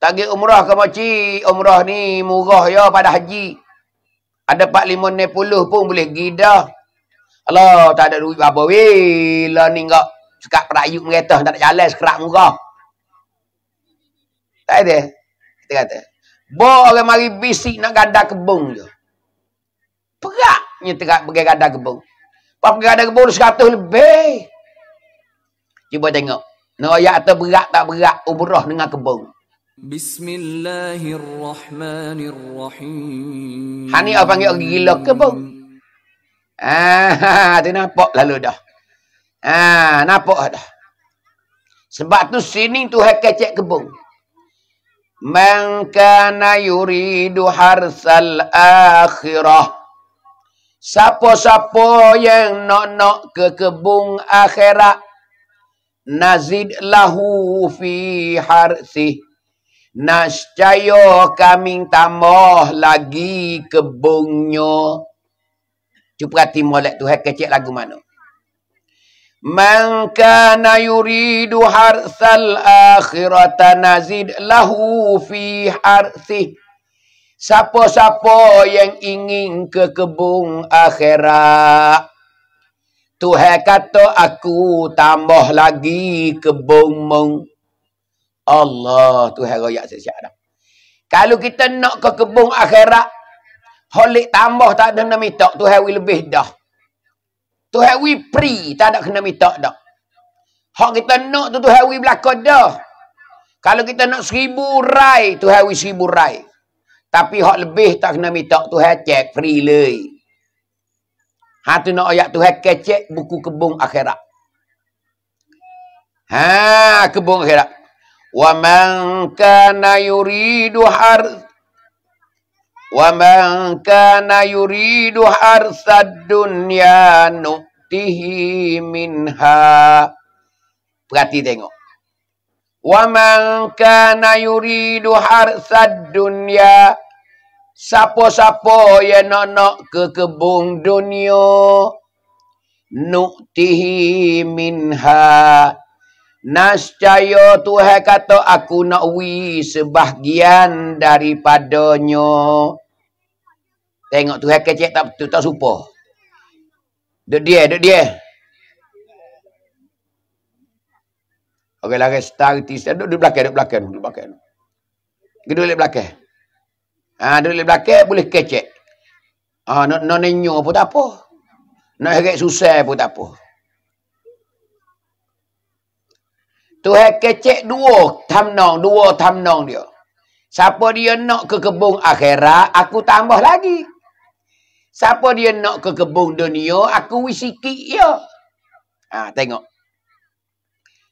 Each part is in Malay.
Pergi umrah ke moci. Umrah ni murah ya pada haji. Ada 45 puluh pun boleh pergi dah. Allah tak ada duit apa. Weh, lah ni enggak sekat perayuk mereka. Tak ada jalan sekerak murah. Tak ada. Kita kata. Bawa orang mari bisik nak gada kebun je. Peraknya terak pergi gada kebun. Apa pergi gada kebun seratus lebih. Cuba tengok. Nak ayat atau berat tak berat umrah dengan kebun. Bismillahirrahmanirrahim. Hani apa panggil orang gila kebun. Ah, tu nampak lalu dah. Ah, nampak dah. Sebab tu sini tu hak kecek kebun. Man kana yuridu harsal akhirah. Siapa-siapa yang nak-nak ke kebun akhirat. Nazid lahu fi harsih. Nascaya kami tambah lagi kebunnya. Cuba perhati molek tu. Hai kecil lagu mana. Man kana yuridu harsal akhirata nazid lahu fi harsih. Siapa-siapa yang ingin ke kebun akhirat. Tuhan kata aku tambah lagi kebun Allah Tuhan royak sesiap dah. Kalau kita nak ke kebun akhirat, Holik tambah tak ada kena minta. Tuhan we lebih dah. Tuhan we free. Tak ada kena minta dah. Hak kita nak tu Tuhan we belakang dah. Kalau kita nak seribu rai, Tuhan we seribu rai. Tapi hak lebih tak kena minta. Tuhan cek free leh. Ha tu nak ayat Tuhan kecek buku kebun akhirat. Ha kebun akhirat. Wa man kana yuridu harth وَمَنْ كَانَ يُرِيدُ حَرْثَ الدُّنْيَا نُؤْتِهِ مِنْهَا Perhati tengok. وَمَنْ كَانَ يُرِيدُ حَرْثَ الدُّنْيا Siapa-siapa yang nak nak ke kebun dunia, nuktihi minha. Nascaya Tuhan kata aku nak wi sebahagian daripadanya. Tengok Tuhan kecek tak betul tak supa. Duduk dia, duduk dia. Okey lah, start Duduk di belakang, duduk belakang, duduk belakang. Duduk di belakang. Ha, duduk di belakang boleh kecek. Ha, nak nak nenyo pun tak apa. Nak heret susah pun tak apa. Tuhan kecek dua tamnong, dua tamnong dia. Siapa dia nak ke kebun akhirat, aku tambah lagi. Siapa dia nak ke kebun dunia, aku sikit ya. Ha, tengok.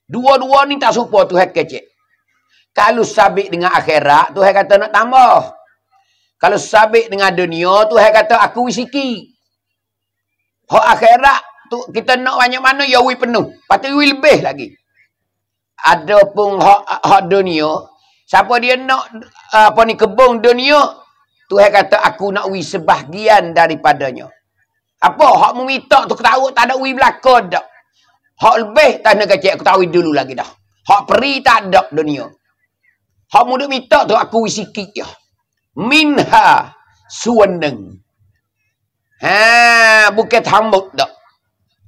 Dua-dua ni tak serupa Tuhan kecek. Kalau sabit dengan akhirat, Tuhan kata nak tambah. Kalau sabit dengan dunia, Tuhan kata aku sikit. Hak akhirat, tu kita nak banyak mana, ya wi penuh. Patut wi lebih lagi ada pun hak hak dunia. Siapa dia nak apa ni kebun dunia Tuhan kata aku nak wi sebahagian daripadanya. Apa hak meminta tu tahu tak ada wi belaka dak. Hak lebih tak nak kecek aku tahu dulu lagi dah. Hak peri tak ada dunia. Hak muda minta tu aku wi sikit ya minha suweneng. Ha bukan tambut dak.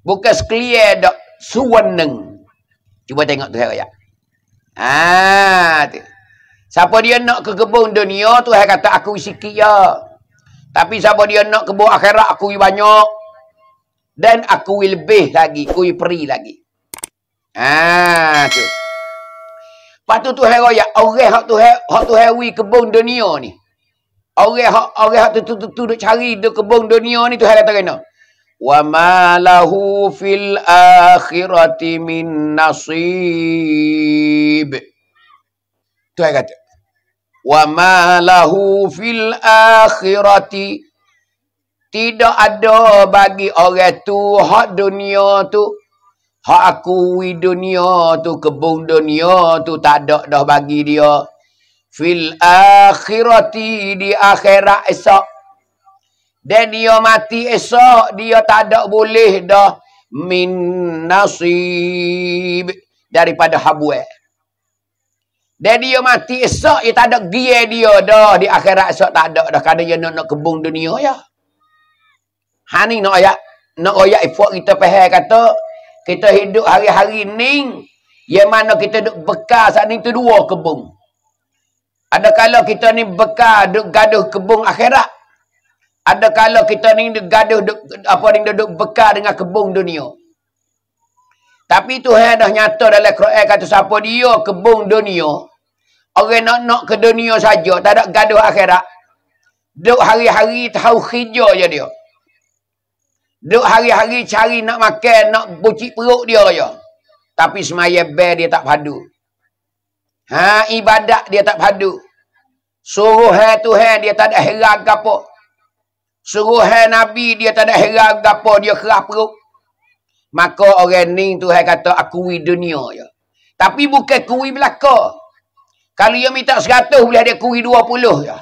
Bukan sekalian dak suweneng Cuba tengok tu ayat. Ah, tu. Siapa dia nak ke kebun dunia tu hai kata aku sikit ya. Tapi siapa dia nak kebun akhirat aku banyak. Dan aku lebih lagi, aku peri lagi. Ah, tu. Patu tu hai royak orang hak tu hai hak tu hai kebun dunia ni. Orang hak tu tu tu, tu, tu cari di kebun dunia ni tu hai kata kena wa ma lahu fil min nasib tu ayat kata wa ma lahu fil akhirati tidak ada bagi orang tu hak dunia tu. Hak aku wi dunia tu kebun dunia tu tak ada dah bagi dia. Fil akhirati di akhirat esok dan dia mati esok, dia tak ada boleh dah min nasib daripada habuah. Dan dia mati esok, dia tak ada gia dia dah. Di akhirat esok tak ada dah. Kerana dia nak, nak kebun dunia ya. Ha ni nak ayat. Nak ayat ifak kita faham kata. Kita hidup hari-hari ni. Yang mana kita duk bekal saat ni tu dua kebun. Ada kalau kita ni bekal duk gaduh kebun akhirat. Ada kalau kita ni gaduh apa ni duk bekal dengan kebun dunia. Tapi Tuhan dah nyata dalam Quran kata siapa dia kebun dunia. Orang nak nak ke dunia saja, tak ada gaduh akhirat. Duk hari-hari tahu hijau je dia. Duk hari-hari cari nak makan, nak buci perut dia je. Tapi semaya bear dia tak padu. Ha, ibadat dia tak padu. Suruh hai Tuhan dia tak ada heran apa. Suruh hai Nabi dia tak ada heran apa dia kerap perut. Maka orang ni Tuhan kata akui dunia je. Tapi bukan kui belakang. Kalau dia minta 100, boleh ada kui 20 je.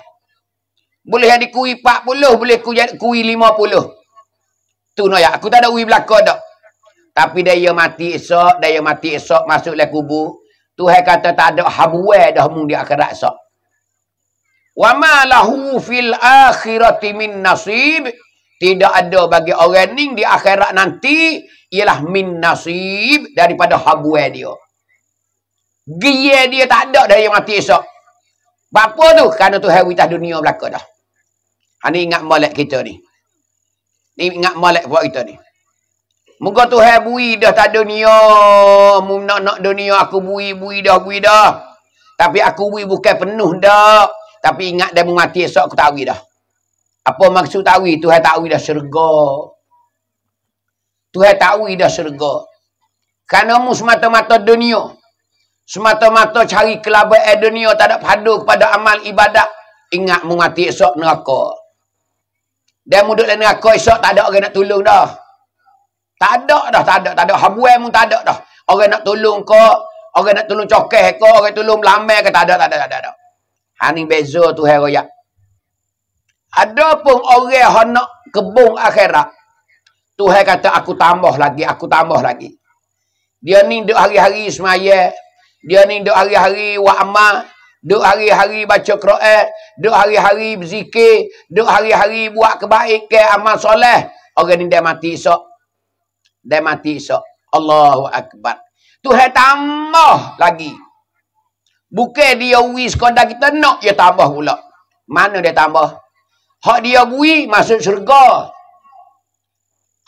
Boleh ada kui 40, boleh kui 50. Tu no ya, aku tak ada kui belakang dak. Tapi dia mati esok, dia mati esok masuk le kubur. Tuhan kata tak ada habuai dah mung di akhirat esok. Wa ma lahu fil akhirati min nasib. Tidak ada bagi orang ni di akhirat nanti ialah min nasib daripada habuai dia. Gia dia tak ada dah yang mati esok. Bapa tu? Kerana tu tas dunia belaka dah. Ha ni ingat molek kita ni. Ni ingat molek buat kita ni. Muka tu hai bui dah tak dunia. Mu nak nak dunia aku bui bui dah bui dah. Tapi aku bui bukan penuh dah. Tapi ingat dia mati esok aku tahu dah. Apa maksud tahu? Tuhan tahu dah syurga. Tuhan tahu dah syurga. Kerana mu semata-mata dunia. Semata-mata cari kelabak eh dunia tak ada padu kepada amal ibadat. Ingat mu mati esok neraka. Dan mu duduk neraka esok tak ada orang nak tolong dah. Tak ada dah, tak ada. Tak ada. Habuai mu tak ada dah. Orang nak tolong kau. Orang nak tolong cokeh kau. Orang tolong melamai ke tak ada, tak ada, tak ada. Tak ada. Ha ni beza tu hai royak. Ada pun orang yang nak kebung akhirat. Tuhan kata aku tambah lagi, aku tambah lagi. Dia ni duk hari-hari semaya, dia ni duk hari-hari buat amal. Duk hari-hari baca Quran. Duk hari-hari berzikir. Duk hari-hari buat kebaikan amal soleh. Orang ni dia mati esok. Dia mati esok. Allahu Akbar. Tuhan tambah lagi. Bukan dia wis sekadar kita nak dia tambah pula. Mana dia tambah? Hak dia bui masuk syurga.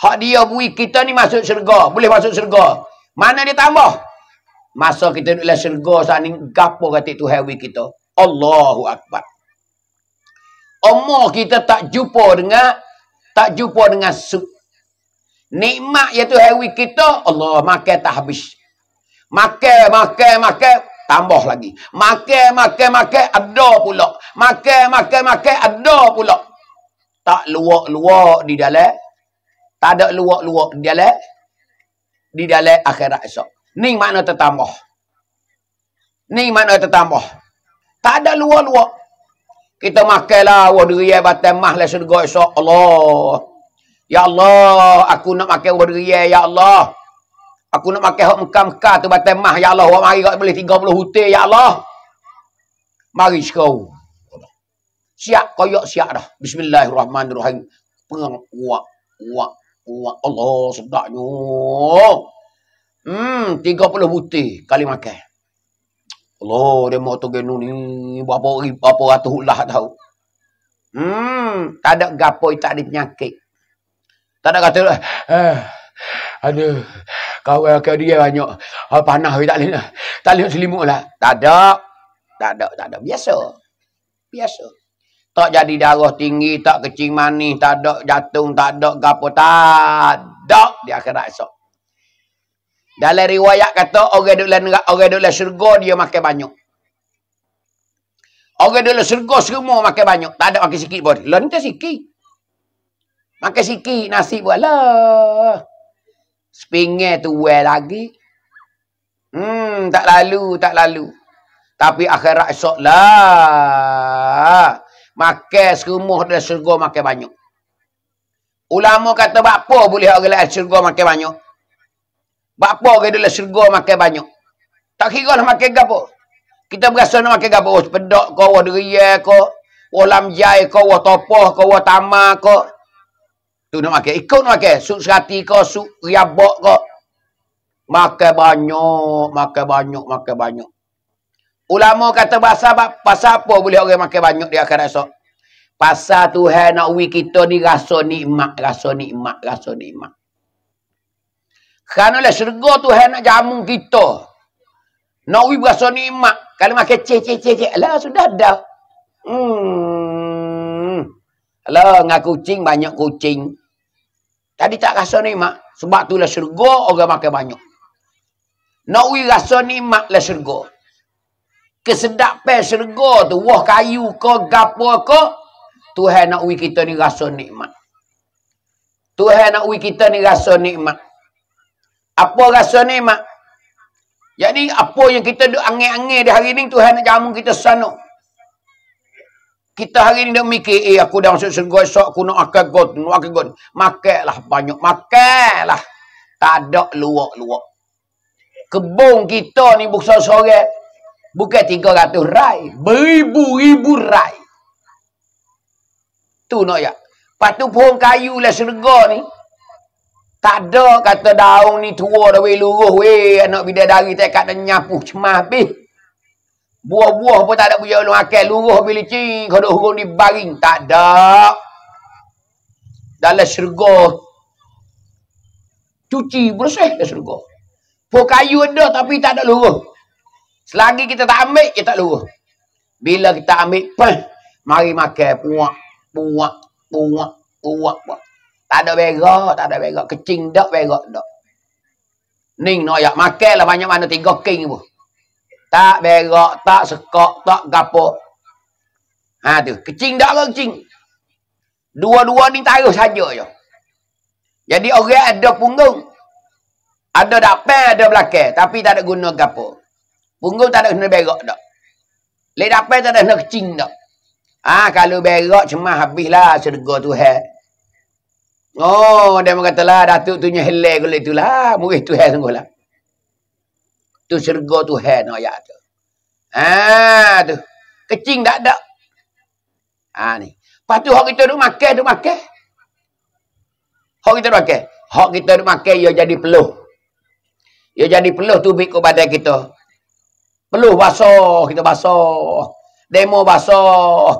Hak dia bui kita ni masuk syurga. Boleh masuk syurga. Mana dia tambah? Masa kita duduk dalam syurga saat ni, gapo kata Tuhan kita? Allahu Akbar. Umur kita tak jumpa dengan, tak jumpa dengan su. Nikmat yang Tuhan kita, Allah makan tak habis. Makan, makan, makan, tambah lagi. Makan, makan, makan, ada pula. Makan, makan, makan, ada pula. Tak luak-luak di dalam. Tak ada luak-luak di dalam. Di dalam akhirat esok. Ni makna tertambah. Ni makna tertambah. Tak ada luar-luar. Kita makanlah wah deriya batang mah lah surga esok. Allah. Ya Allah, aku nak makan wah deriya ya Allah. Aku nak makan hak mekam-mekam tu batang mah ya Allah. Wah mari kau boleh 30 hutir ya Allah. Mari sekau. Siap koyok siap dah. Bismillahirrahmanirrahim. Pengang wak wak wak Allah sedaknya. Hmm, 30 butir kali makan. Allah, dia mau togenu ni berapa berapa ratus ulah tahu. Hmm, tak ada gapo tak ada penyakit. Tak ada kata eh aduh kau dia banyak oh, panah tak boleh tak boleh selimut lah. Tak ada. Tak ada, tak ada. Biasa. Biasa. Tak jadi darah tinggi, tak kecing manis, tak ada jatung, tak ada gapo, tak ada di akhirat esok. Dalam riwayat kata orang dalam orang duduk dalam syurga dia makan banyak. Orang dalam syurga semua makan banyak. Tak ada makan sikit pun. Lah ni sikit. Makan sikit nasi pun Sepinggir tu well lagi. Hmm, tak lalu, tak lalu. Tapi akhirat esok lah. Makan semua dalam syurga makan banyak. Ulama kata, apa boleh orang dalam syurga makan banyak? Bapa ke dalam syurga makan banyak. Tak kira lah makan apa. Kita berasa nak makan apa? Oh, pedok ke, wah deria ke, wah lamjai ke, wah topoh ke, wah tamar ke. Tu nak makan. Ikut nak makan. Sup serati ke, sup riabok ke. Makan banyak, makan banyak, makan banyak. Ulama kata bahasa pasal apa boleh orang makan banyak di akhirat esok? Pasal Tuhan nak uwi kita ni rasa nikmat, rasa nikmat, rasa nikmat. Kerana lah syurga Tuhan nak jamu kita. Nak uwi berasa nikmat. Kalau makan cek, cek, cek, cek. Alah, sudah dah. Hmm. Alah, dengan kucing, banyak kucing. Tadi tak rasa nikmat. Sebab tu lah syurga orang makan banyak. Nak uwi rasa nikmat lah syurga. Kesedapan syurga tu, wah kayu ke, gapo ke, Tuhan nak uji kita ni rasa nikmat. Tuhan nak uji kita ni rasa nikmat. Apa rasa nikmat? Jadi apa yang kita duk angin-angin di hari ni Tuhan nak jamu kita sana. Kita hari ni dah mikir, eh aku dah masuk surga esok, aku nak makan god, nak makan god. Makanlah banyak, makanlah. Tak ada luak-luak. Kebun kita ni bukan sore, bukan 300 rai, beribu-ribu rai. Tu nak ya. Lepas tu pohon kayu lah syurga ni. Tak ada kata daun ni tua dah weh luruh weh. Anak bidadari tak kat dan nyapu cemah habis. Buah-buah pun tak ada punya ulung akal. Luruh habis licin. Kau duk hurung di baring. Tak ada. Dalam syurga. Cuci bersih dah syurga. Pohon kayu ada tapi tak ada luruh. Selagi kita tak ambil, kita tak luruh. Bila kita ambil, pah, mari makan puak buak, buak, buak, buak. Tak ada berak, tak ada berak. Kecing tak berak tak. Ning nak yak makan lah banyak mana tiga king pun. Tak berak, tak sekok, tak gapo. Ha tu, kecing tak ke kecing? Dua-dua ni taruh saja je. Jadi orang ada punggung. Ada dapat, ada belakang. Tapi tak ada guna gapo. Punggung tak ada guna berak tak. Lek dapat tak ada guna kecing tak. Ah kalau berak cuma habislah syurga Tuhan. Oh, dia lah datuk tu nya helai gula itulah, murid Tuhan sungguhlah. Tu syurga Tuhan no ayat tu. Ah tu. Kecing tak ada. Ah ni. Lepas tu hak kita duk makan, duk makan. Hak kita duk makan. Hak kita duk makan ia jadi peluh. Ia jadi peluh tu bik badan kita. Peluh basah, kita basah. Demo basah.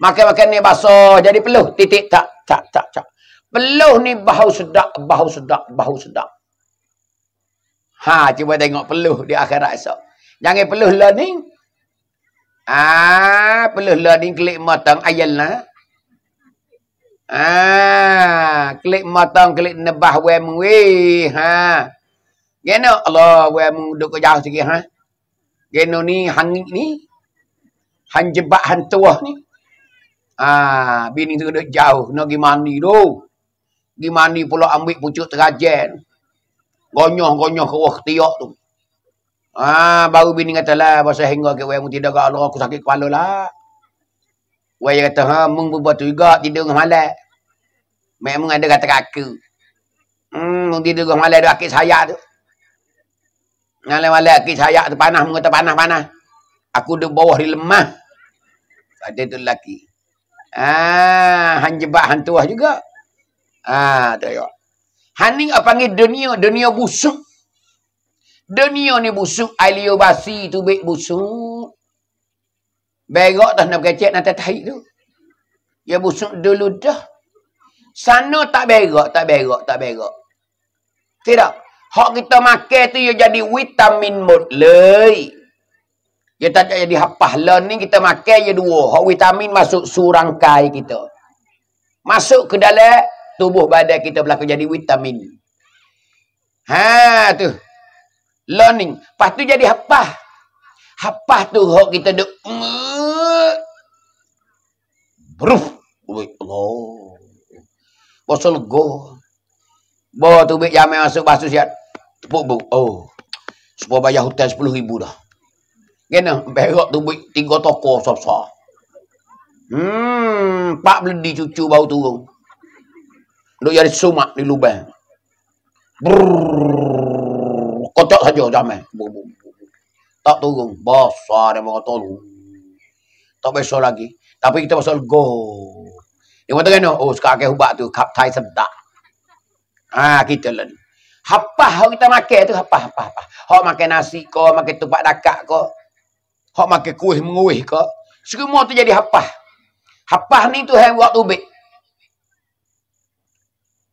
Makan-makan ni basah. Jadi peluh. Titik tak. Tak, tak, tak. Peluh ni bau sedap. Bau sedap. Bau sedap. Ha, cuba tengok peluh di akhirat esok. Jangan peluh learning. Ah, peluh learning klik matang ayal lah. Ah, klik matang klik nebah we mengwi. Ha. Geno Allah we mung duk jauh sikit ha. Geno ni hangit ni. Han jebak han tuah ni. Ah, bini tu duduk jauh, nak pergi mandi tu. Pergi mandi pula ambil pucuk terajan. Gonyoh-gonyoh ke wah tiok tu. Ah, baru bini kata lah, bahasa hingga ke wayang tidak ke Allah, aku sakit kepala lah. Wayang kata, ha, mung berbuat tu juga, tidur dengan malam. Memang ada kata kaku. Hmm, mung tidur dengan malam, ada akik saya tu. Malam-malam akik saya tu panah, mung kata panah-panah. Aku di bawah di lemah. Ada tu lelaki. Ah, han jebak han tuah juga. Ah, tengok. Han ni apa panggil dunia, dunia busuk. Dunia ni busuk, alio basi tu baik busuk. Berak tak nak berkecek nak tahi tu. Ya busuk dulu dah. Sana tak berak, tak berak, tak berak. Tidak. Hak kita makan tu ya jadi vitamin mutlai. Dia tak jadi hapah lah ni kita makan je dua. Hak vitamin masuk surangkai kita. Masuk ke dalam tubuh badan kita berlaku jadi vitamin. Ha tu. Learning. Lepas tu jadi hapah. Hapah tu hak kita duk. Bruf. Allah. Bosol go. Bawa tu bik jamai masuk basuh siat. Tepuk bu. Oh. Supaya bayar hutan 10 ribu dah. Kena berak tu buat tiga toko besar Hmm, pak beledi cucu bau turun. Duk jadi sumak di lubang. Brrrr, kotak saja zaman. Tak turun. Besar dia orang tolong. Tak besar lagi. Tapi kita pasal go. Dia kata kan, oh sekarang ke ubat tu, kap thai sedap. Ha, kita lah ni. Hapah kita makan tu, hapah, hapah, hapah. Hak makan nasi ko, makan tupak dakak ko. Hak makan kuih menguih ko. Semua tu jadi hapah. Hapah ni tu hai buat tubik.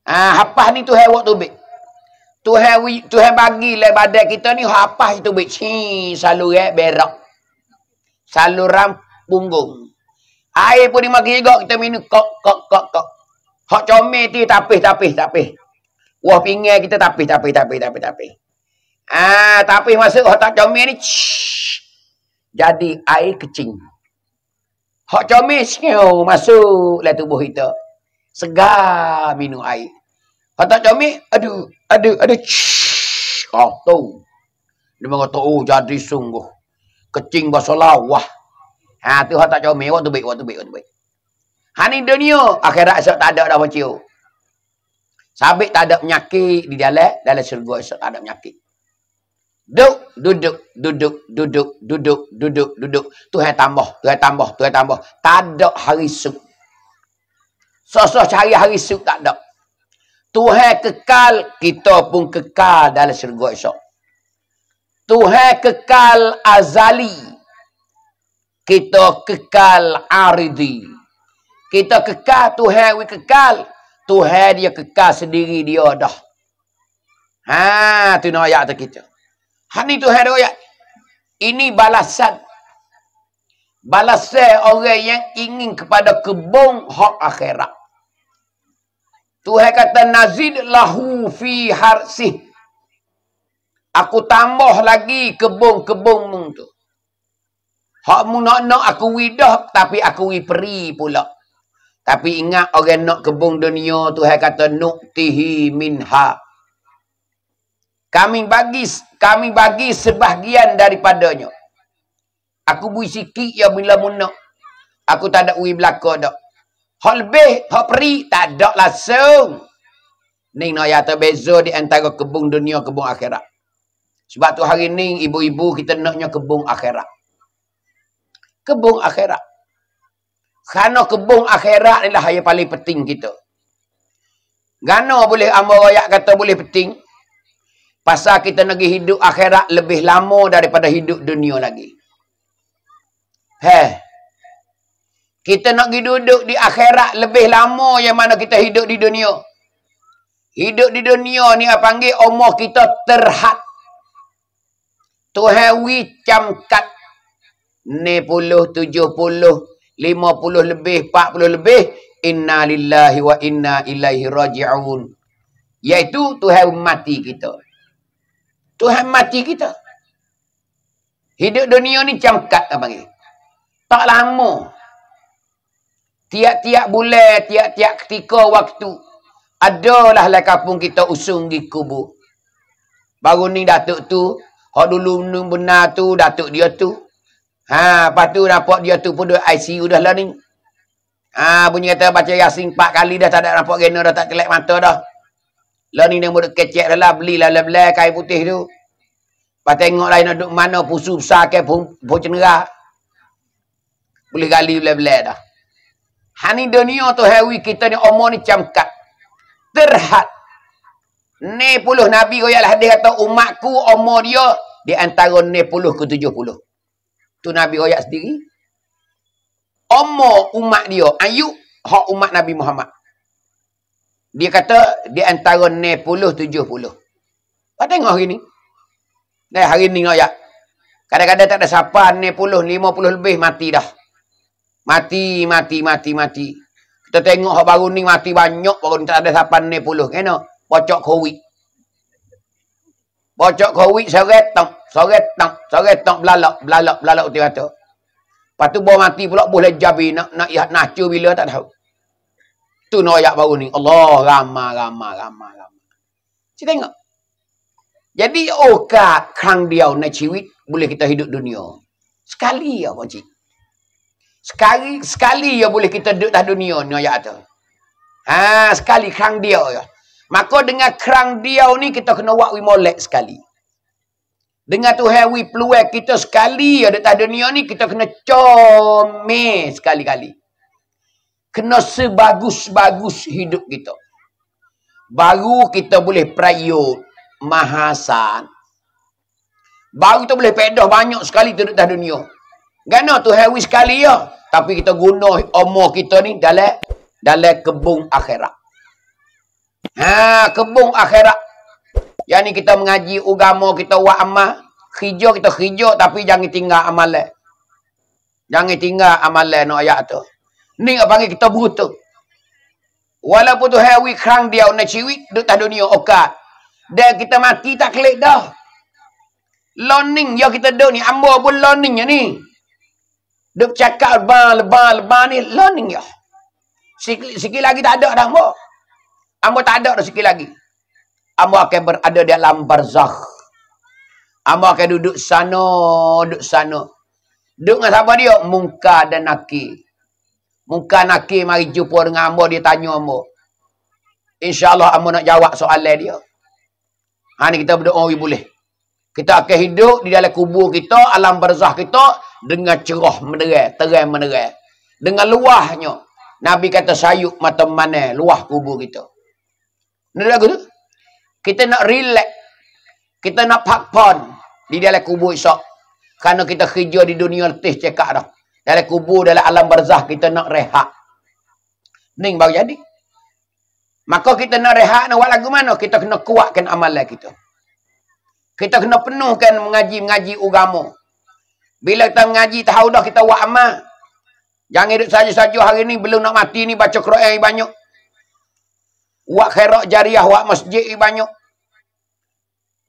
Ah, ha, hapah ni tu hai buat tubik. Tuhan Tuhan bagi le badan kita ni apa itu baik ci saluran berak. Saluran punggung. Air pun dimakan juga kita minum kok kok kok kok. Hak comel tu tapih tapih tapih. Wah pinggir kita tapih tapih tapih tapih tapih. Ah tapih masuk hak comel ni. Jadi air kecing. Hak comel siu masuk le tubuh kita. Segar minum air. Tak comel aduh ada ada oh tu dia mengata oh jadi sungguh kecing bahasa lawah ha tu tak comel waktu baik waktu baik waktu baik ha ni dunia akhirat esok tak ada dah macam sabit tak ada penyakit di dalam dalam syurga esok tak ada penyakit Duduk, duduk, duduk, duduk, duduk, duduk, duduk. Tuhan tambah, Tuhan tambah, Tuhan tambah. Tak ada hari suk. Sosok cari hari suk tak ada. Tuhan kekal, kita pun kekal dalam syurga esok. Tuhan kekal azali. Kita kekal aridi. Kita kekal, Tuhan we kekal. Tuhan dia kekal sendiri dia dah. Ha, tu nak ayat tu kita. Ha ni Tuhan dia ayat. Ini balasan. Balasan orang yang ingin kepada kebun hak akhirat. Tuhan kata nazid lahu fi harsih. Aku tambah lagi kebun-kebun tu. Hak mu nak nak aku widah tapi aku wi peri pula. Tapi ingat orang nak kebun dunia Tuhan kata nuktihi minha. Kami bagi kami bagi sebahagian daripadanya. Aku bui sikit ya bila mu nak. Aku tak ada wi belaka dak. Hak peri, tak ada langsung. Ni nak ya terbeza di antara kebun dunia, kebun akhirat. Sebab tu hari ni, ibu-ibu kita naknya kebun akhirat. Kebun akhirat. Kerana kebun akhirat ni lah yang paling penting kita. Gana boleh amal rakyat kata boleh penting. Pasal kita nak hidup akhirat lebih lama daripada hidup dunia lagi. Heh. Kita nak pergi duduk di akhirat lebih lama yang mana kita hidup di dunia. Hidup di dunia ni apa panggil umur kita terhad. Tuhan wi camkat. Ni puluh, tujuh puluh, lima puluh lebih, empat puluh lebih. Inna lillahi wa inna ilaihi raji'un. Iaitu Tuhan mati kita. Tuhan mati kita. Hidup dunia ni camkat apa panggil. Tak lama. Tiap-tiap bulan, tiap-tiap ketika waktu. Adalah lah kampung kita usung di kubur. Baru ni datuk tu. Hak dulu benar tu, datuk dia tu. Ha, lepas tu nampak dia tu pun duduk ICU dah lah ni. Ha, bunyi kata baca yasin empat kali dah tak ada nampak gena dah tak kelek mata dah. Lah ni dia muda kecek dah lah, belilah lah kain putih tu. Lepas tengok lah nak duduk mana pusu besar ke pun, pun cenderah. Boleh gali belah-belah dah. Hani dunia tu hewi kita ni umur ni camkat. Terhad. Ni puluh Nabi ialah dia kata umatku umur dia di antara ni puluh ke tujuh puluh. Tu Nabi kau sendiri. Umur umat dia. Ayuk hak umat Nabi Muhammad. Dia kata di antara ni puluh tujuh puluh. Kau tengok hari ni. Nah, hari ni kau Kadang-kadang tak ada siapa ni puluh, lima puluh lebih mati dah. Mati, mati, mati, mati. Kita tengok hak baru ni mati banyak. Baru ni tak ada sapan ni puluh. Kena? Bocok COVID. Bocok COVID seret tang. Seret tang. Seret tang. Belalak, belalak, belalak. Uti kata. Lepas tu bawa mati pula boleh jabi. Nak nak ihat nacu bila tak tahu. Tu nak ayat baru ni. Allah ramah, ramah, ramah, ramah. Cik tengok. Jadi, oh kak, kerang dia nak ciwit, boleh kita hidup dunia. Sekali ya, Pak Sekali sekali ya boleh kita duduk dah dunia ni ayat tu. Ha, sekali kerang dia ya. Maka dengan kerang dia ni kita kena buat molek sekali. Dengan Tuhan wi peluang kita sekali ada tak dunia ni kita kena comel sekali-kali. Kena sebagus-bagus hidup kita. Baru kita boleh prayut mahasan. Baru kita boleh pedah banyak sekali tu atas dunia. Gana tu hewi sekali ya. Tapi kita guna umur kita ni dalam dalam kebun akhirat. Ha, kebun akhirat. Yang ni kita mengaji agama, kita buat amal. Kerja kita kerja tapi jangan tinggal amalan. Jangan tinggal amalan no ayat tu. Ni apa panggil kita buta. Walaupun tu hawi kerang dia nak ciwik tak dunia okat. Dan kita mati tak klik dah. Learning yang kita duduk ni. Ambo pun learning ni. Duk cakap lebah, lebah, lebah ni learning ya. Sikit, sikit lagi tak ada dah ambo. Ambo tak ada dah sikit lagi. Ambo akan berada di alam barzakh. Ambo akan duduk sana, duduk sana. Duduk dengan siapa dia? Muka dan Nakir. Muka Nakir mari jumpa dengan ambo, dia tanya ambo. InsyaAllah ambo nak jawab soalan dia. Ha ni kita berdoa boleh. Kita akan hidup di dalam kubur kita, alam barzakh kita dengan cerah menerang, terang menerang. Dengan luahnya. Nabi kata sayuk mata mana luah kubur kita. Ni lagu tu? kita nak relax. Kita nak pakpon di dalam kubur esok. Kerana kita kerja di dunia letih cekak dah. Dalam kubur, dalam alam barzah, kita nak rehat. Ni baru jadi. Maka kita nak rehat, nak buat lagu mana? Kita kena kuatkan amalan kita. Kita kena penuhkan mengaji-mengaji agama. Bila kita mengaji, tahu dah kita buat amal. Jangan hidup saja-saja hari ni, belum nak mati ni, baca Quran banyak. Buat khairat jariah, buat masjid banyak.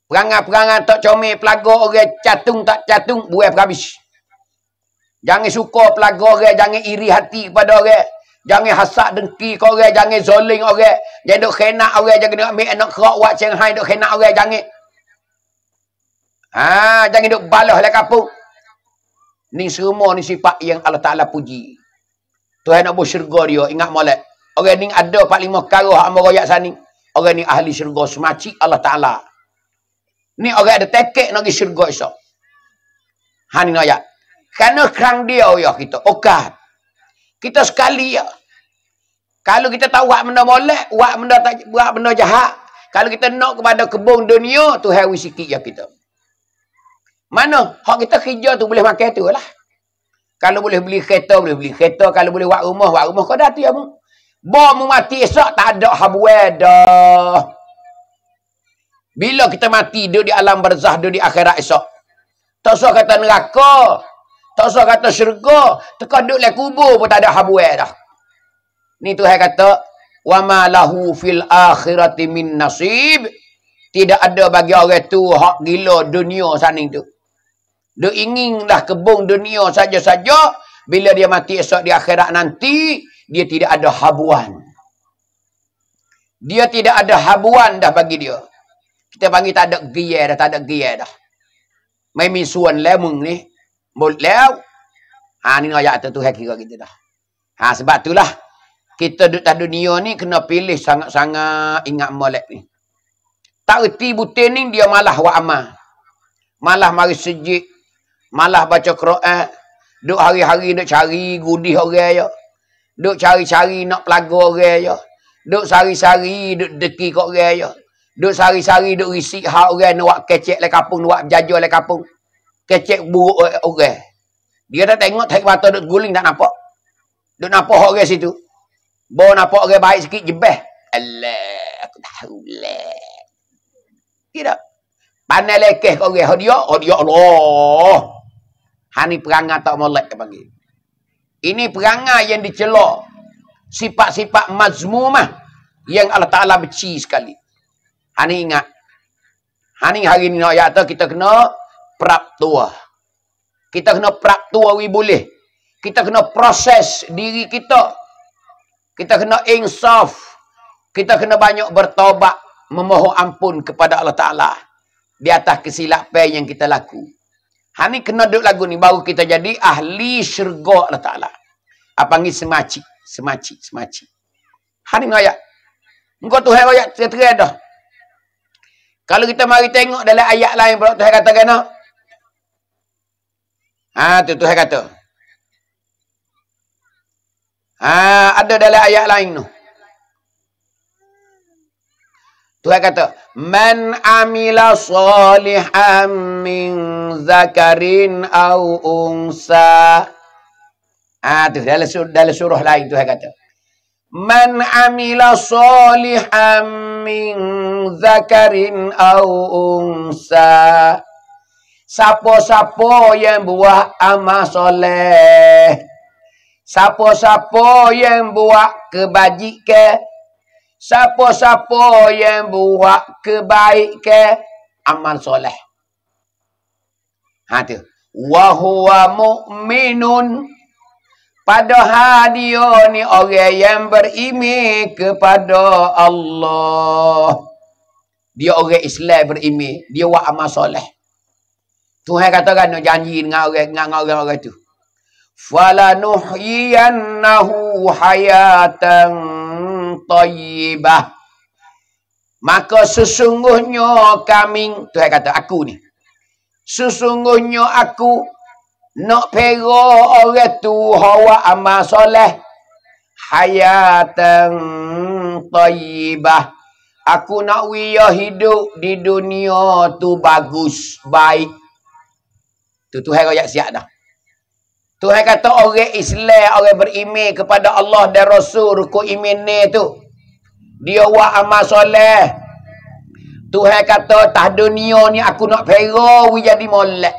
Perangai-perangai tak comel, pelaga orang catung tak catung, buah perhabis. Jangan suka pelaga orang, jangan iri hati kepada orang. Jangan hasad dengki ke orang, jangan zoling orang. Jangan duk khenak orang, jangan duk ambil anak kerak buat Shanghai, duk khenak orang, jangan. Ha, jangan duk balah lah kapung. Ni semua ni sifat yang Allah Ta'ala puji. Tuhan nak buat syurga dia, ingat molek. Orang ni ada 45 karuh hamba royak sani. Orang ni ahli syurga semaci Allah Taala. Ni orang ada tekek nak pergi syurga esok. Ha ni ayat. Kerana kerang dia oh ya kita. Okat. Kita sekali ya. Kalau kita tahu buat benda molek, buat benda tak buat benda jahat, kalau kita nak kepada kebun dunia, tu hawi sikit ya kita. Mana? Hak kita kerja tu boleh makan tu lah. Kalau boleh beli kereta, boleh beli kereta. Kalau boleh buat rumah, buat rumah. Kau dah tu ya, mu? Bom mati esok tak ada habuai dah. Bila kita mati duduk di alam barzah, duduk di akhirat esok. Tak usah kata neraka. Tak usah kata syurga. Teka duduk le kubur pun tak ada habuai dah. Ni Tuhan kata, وَمَا لَهُ فِي الْآخِرَةِ مِنْ نَصِيبِ Tidak ada bagi orang tu hak gila dunia sana tu. Dia ingin dah kebun dunia saja-saja. Bila dia mati esok di akhirat nanti, dia tidak ada habuan. Dia tidak ada habuan dah bagi dia. Kita panggil tak ada gaya dah, tak ada gaya dah. Mai misuan lemung ni, mul lew. Ha ni ayat tu Tuhan kira kita dah. Ha sebab itulah kita duduk di dunia ni kena pilih sangat-sangat ingat molek ni. Tak reti butin ni dia malah buat amal. Malah mari sejik. Malah baca Quran. Duk hari-hari duk cari gudih orang ya. Duk cari-cari nak pelaga orang je. Duk sari-sari, duk deki kok orang je. Duk sari-sari, duk risik hak orang nak kecek le kapung, nak berjajah le kapung. Kecek buruk orang. Dia dah tengok, tak mata duk guling, tak nampak. Duk nampak orang situ. Bawa nampak orang baik sikit, jebeh. Alah, aku tahu lah. Tidak. Pandai lekeh kau orang. Dia, oh dia Allah. Hani perangai tak molek panggil. Ini perangai yang dicelok. Sifat-sifat mazmumah yang Allah Ta'ala beci sekali. Hani ingat. Hani hari ni ayat tu kita kena prap tua. Kita kena prap tua we boleh. Kita kena proses diri kita. Kita kena insaf. Kita kena banyak bertobat. Memohon ampun kepada Allah Ta'ala. Di atas kesilapan yang kita lakukan. Ha ni kena duduk lagu ni baru kita jadi ahli syurga Allah Taala. Apa panggil semaci, semaci, semaci. Ha ni ayat. Engkau tu ayat terang dah. Kalau kita mari tengok dalam ayat lain pula Tuhan kata kena. Ha tu Tuhan kata. Ha ada dalam ayat lain tu. Tuhan kata, "Man amila salihan min zakarin au unsa." Ah tu dalam surah, dalam surah lain Tuhan kata. Man amila salihan min zakarin au unsa. Siapa-siapa yang buat amal soleh. Siapa-siapa yang buat kebajikan Siapa-siapa yang buat kebaikan amal soleh. Ha tu. Wa huwa mu'minun pada hadia ni orang yang berimani kepada Allah. Dia orang Islam berimani, dia buat amal soleh. Tuhan katakan nak janji dengan orang dengan orang-orang tu. Falanuhyiyannahu hayatan tayyibah. Maka sesungguhnya kami, Tuhan kata aku ni. Sesungguhnya aku nak pera orang tu hawa amal soleh. Hayatan tayyibah. Aku nak wiyah hidup di dunia tu bagus, baik. Tu Tuhan kaya siap dah. Tuhan kata orang Islam, orang berimej kepada Allah dan Rasul, ku iman ni tu. Dia buat amal soleh. Tuhan kata, tah dunia ni aku nak pera, we jadi molek.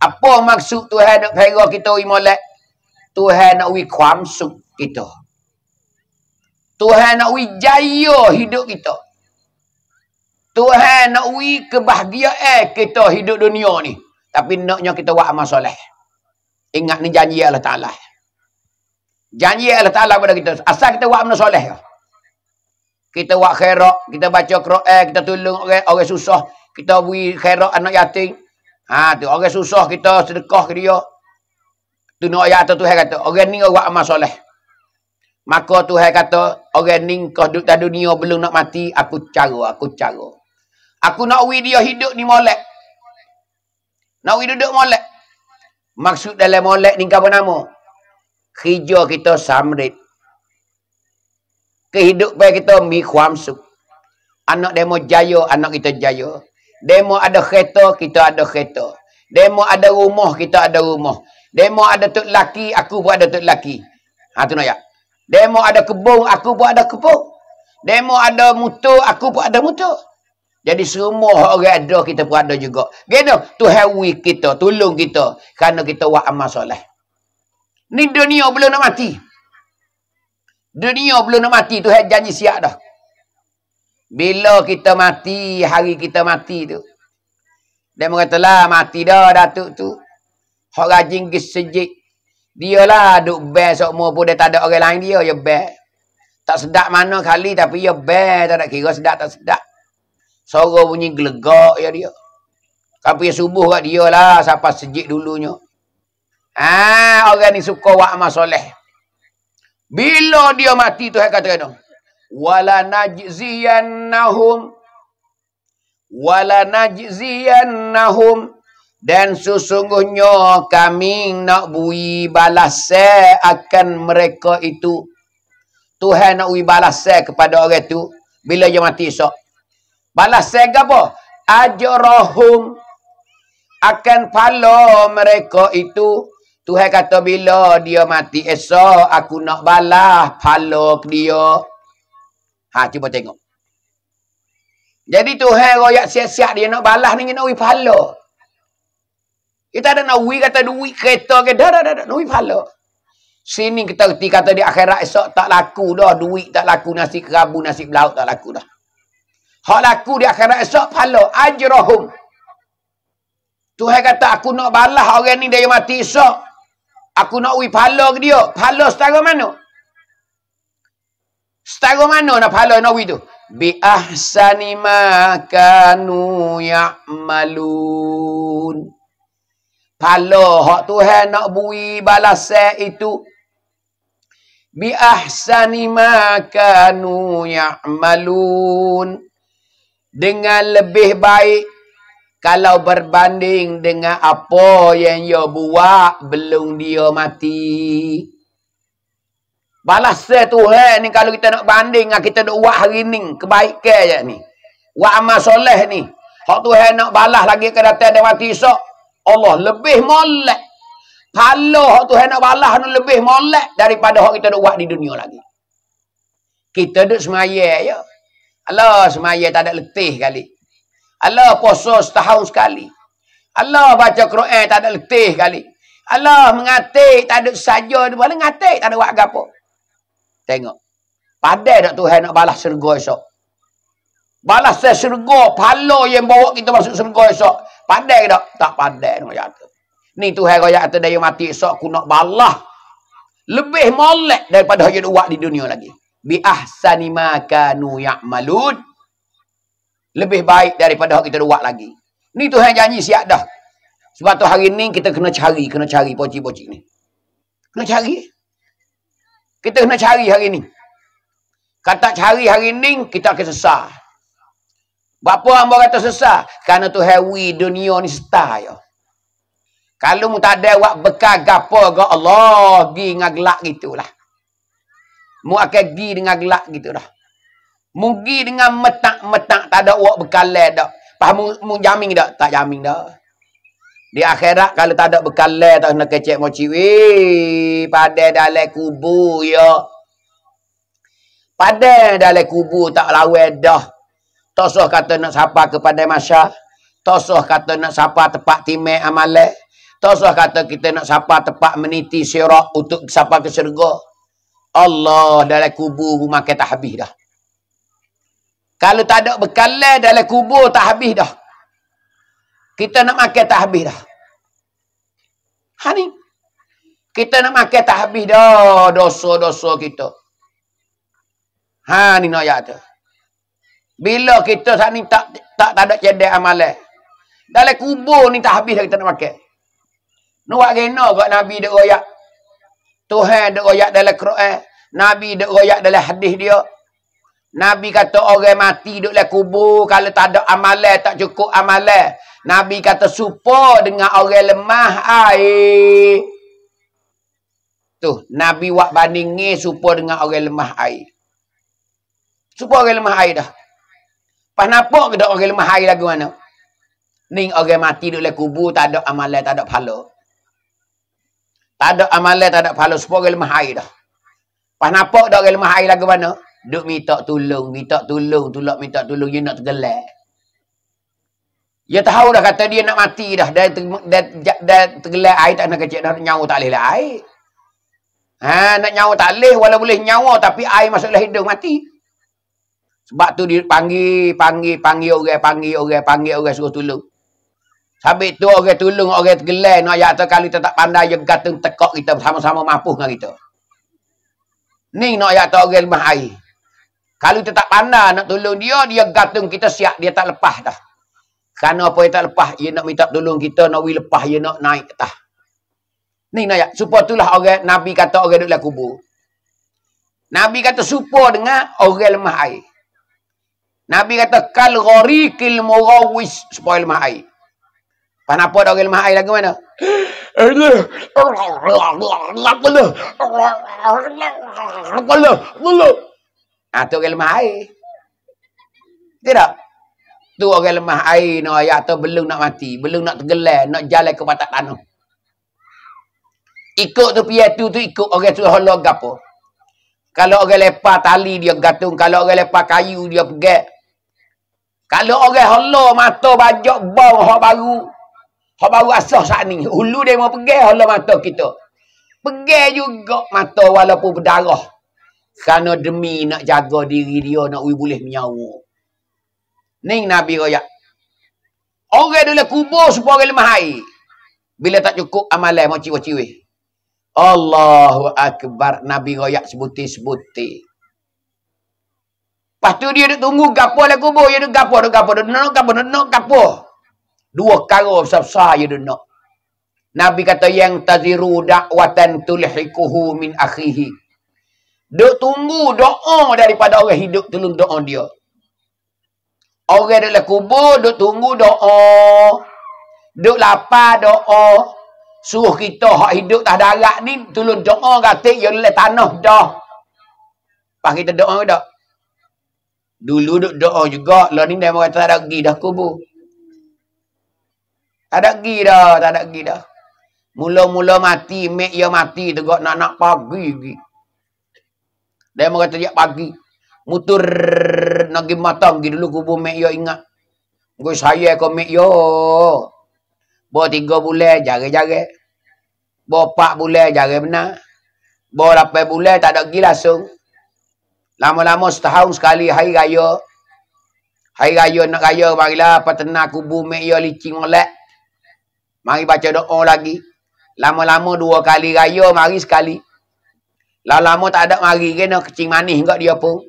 Apa maksud Tuhan nak pera kita we molek? Tuhan nak we kuamsuk kita. Tuhan nak we jaya hidup kita. Tuhan nak we kebahagiaan kita hidup dunia ni. Tapi naknya kita buat amal soleh. Ingat ni janji Allah Ta'ala. Janji Allah Ta'ala kepada kita. Asal kita buat benda soleh. Kita buat khairat. Kita baca Quran. Kita tolong orang, orang susah. Kita beri khairat anak yatim. Ha, tu orang susah kita sedekah ke dia. Tu nak ayat tu Tuhan kata. Orang ni buat amal soleh. Maka Tuhan kata. Orang ni kau duduk dalam dunia belum nak mati. Aku cara. Aku cara. Aku nak wi dia hidup ni molek. Nak wi duduk molek. Maksud dalam molek ni apa nama? Kerja kita samrit. Kehidupan kita mi khuamsuk. Anak demo jaya, anak kita jaya. Demo ada kereta, kita ada kereta. Demo ada rumah, kita ada rumah. Demo ada tuk laki, aku pun ada tuk laki. Ha tu nak ya. Demo ada kebun, aku pun ada kebun. Demo ada motor, aku pun ada motor. Jadi semua orang ada, kita pun ada juga. Gitu, Tuhan wi kita, tolong kita. Kerana kita buat amal soleh. Ni dunia belum nak mati. Dunia belum nak mati, Tuhan janji siap dah. Bila kita mati, hari kita mati tu. Dia mengatalah, mati dah datuk tu. Hak rajin ke sejik. Dia lah duk best semua pun dia tak ada orang lain dia, ya best. Tak sedap mana kali tapi ya best. Tak ada kira sedap tak sedap. Suara bunyi gelegak ya dia. Tapi ya subuh kat dia lah. Siapa sejik dulunya. Ah, orang ni suka buat amal soleh. Bila dia mati tu kata kata. Wala najziyannahum. Wala najziyannahum. Dan sesungguhnya kami nak bui balas akan mereka itu. Tuhan nak bui balas kepada orang itu. Bila dia mati esok. Balas sega apa? Ajrahum akan pala mereka itu. Tuhan kata bila dia mati esok aku nak balas pala dia. Ha cuba tengok. Jadi Tuhan royak siap-siap dia nak balas ni nak wi pala. Kita ada nak wi kata duit kereta ke dah dah dah, nak wi pala. Sini kita kata di akhirat esok tak laku dah duit tak laku nasi kerabu nasi belauk tak laku dah. Hak laku di akhirat esok pahala ajrahum. Tuhan kata aku nak balas orang ni dia mati esok. Aku nak wi pahala ke dia. Pahala setara mana? Setara mana nak pahala nak wi tu? Bi ahsani ma kanu ya'malun. Pahala hak Tuhan nak bui balas itu bi ahsani ma kanu ya'malun dengan lebih baik kalau berbanding dengan apa yang dia buat belum dia mati. Balas Tuhan ni kalau kita nak banding kita nak buat hari ni. Kebaikan je ni. Buat amal soleh ni. Hak Tuhan nak balas lagi ke datang dia mati esok. Allah lebih molek. Kalau hak Tuhan nak balas ni lebih molek daripada hak kita nak buat di dunia lagi. Kita duduk semaya ya. Allah semaya tak ada letih kali. Allah puasa setahun sekali. Allah baca Quran tak ada letih kali. Allah mengatik tak ada saja. Boleh ngatik tak ada buat apa. Tengok. Padai tak Tuhan nak balas serga esok. Balas saya serga. Pala yang bawa kita masuk serga esok. Padai tak? Tak padai. Ni Tuhan kaya kata dia mati esok. Aku nak balas. Lebih molek daripada yang buat di dunia lagi. Bi ahsani ma kanu ya'malun lebih baik daripada hak kita buat lagi. Ni Tuhan janji siap dah. Sebab tu hari ni kita kena cari, kena cari pocik-pocik ni. Kena cari. Kita kena cari hari ni. Kata cari hari ni, kita akan sesah. Bapa hamba kata sesah? Kerana tu hewi dunia ni setah ya. Kalau mu tak ada buat bekal gapo ke Allah, gi ngaglak gitulah. Mu akan gi dengan gelak gitulah. Mugi dengan metak-metak tak ada uak bekalan dak. Faham mu jamin dak? Tak jamin dak. Di akhirat kalau tak ada bekalan tak nak kecek moci we pada dalam kubur ya. Pada dalam kubur tak lawan dah. Tosoh kata nak sapa kepada masya. Tosoh kata nak sapa tempat timai amalan. Tosoh kata kita nak sapa tempat meniti sirak untuk sapa ke syurga. Allah dalam kubur makan tak habis dah. Kalau tak ada bekalan dalam kubur tak habis dah. Kita nak makan tak habis dah. Ha ni. Kita nak makan tak habis dah dosa-dosa kita. Ha ni nak ayat tu. Bila kita saat ni tak tak, tak ada cedek amalan. Dalam kubur ni tak habis dah kita nak makan. Nuak gena kat Nabi dek royak. Tuhan royak dalam Quran. Nabi royak dalam hadis dia. Nabi kata orang mati duduk dalam kubur. Kalau tak ada amalan, tak cukup amalan. Nabi kata supa dengan orang lemah air. Tu, Nabi buat banding ni supa dengan orang lemah air. Supa orang lemah air dah. Pas nampak ke tak orang lemah air lagu mana? Ni orang mati duduk dalam kubur, tak ada amalan, tak ada pahala. Tak ada amalan, tak ada pahala. Supa orang lemah air dah. Pas nampak tak orang lemah air lagu mana? Duk minta tolong, minta tolong, tolak minta tolong, dia nak tergelak. Dia tahu dah kata dia nak mati dah. Dia tergelak air tak nak kecil dah. Nyawa tak boleh lah air. Ha, nak nyawa tak boleh, walau boleh nyawa tapi air masuklah hidung mati. Sebab tu dia panggil, panggil, panggil orang, panggil orang, panggil orang suruh tolong. Sabit tu orang tolong, orang tergelak. Nak ayat tu kali tak pandai, dia gantung tekak kita sama-sama mampu dengan kita. Ni nak ayat tu orang lemah air. Kalau kita tak pandai nak tolong dia, dia gantung kita siap. Dia tak lepas dah. Kerana apa yang tak lepas, dia nak minta tolong kita, nak wih lepas, dia nak naik atas. Ni nak ya. Supaya itulah orang, Nabi kata orang duduk dalam kubur. Nabi kata supaya dengan orang lemah air. Nabi kata, kal gharikil murawis, supaya lemah air. Pas apa ada orang lemah air lagu mana? Ha, tu orang lemah air. Tidak? Tu orang lemah air no, ayat tu belum nak mati. Belum nak tergelar. Nak jalan ke batak tanah. Ikut tu pihak tu tu ikut orang tu holog apa. Kalau orang lepas tali dia gantung. Kalau orang lepas kayu dia pegat. Kalau orang holog mata bajak bau hak baru. Hak baru asah saat ni. Hulu dia mau pegat holog mata kita. Pegat juga mata walaupun berdarah. Kerana demi nak jaga diri dia, nak boleh menyawa. Ni Nabi raya. Orang dulu kubur supaya orang lemah air. Bila tak cukup amalan mau ciwi-ciwi. Allahu Akbar. Nabi raya sebuti-sebuti. Lepas tu dia duduk tunggu gapo lah kubur. Dia duduk gapo, duduk gapo, duduk gapo, nak gapo. Dua karo besar-besar dia duduk nak. Nabi kata yang taziru da'watan tulhikuhu min akhihi. Duk tunggu doa daripada orang hidup tolong doa dia. Orang dalam kubur, duduk tunggu doa. Duduk lapar doa. Suruh kita hak hidup tak darat ni, tolong doa katik, ya lelah tanah dah. Lepas kita doa ke tak? Dulu duduk doa juga, lah ni dia kata tak pergi dah kubur. Tak ada pergi dah, tak ada pergi dah. Mula-mula mati, mek ya mati tu nak-nak pagi pergi. Dia kata dia pagi. Mutur nak pergi matang pergi dulu kubur mek ya ingat. Gue saya kau mek ya. Bawa tiga bulan, jaga-jaga. Bawa empat bulan, jaga benar. Bawa lapan bulan, tak ada pergi langsung. Lama-lama setahun sekali hari raya. Hari raya nak raya, marilah peternak kubu mek ya licing molek. Mari baca doa lagi. Lama-lama dua kali raya, mari sekali. Lama-lama tak ada mari, kena kecing manis kat dia pun.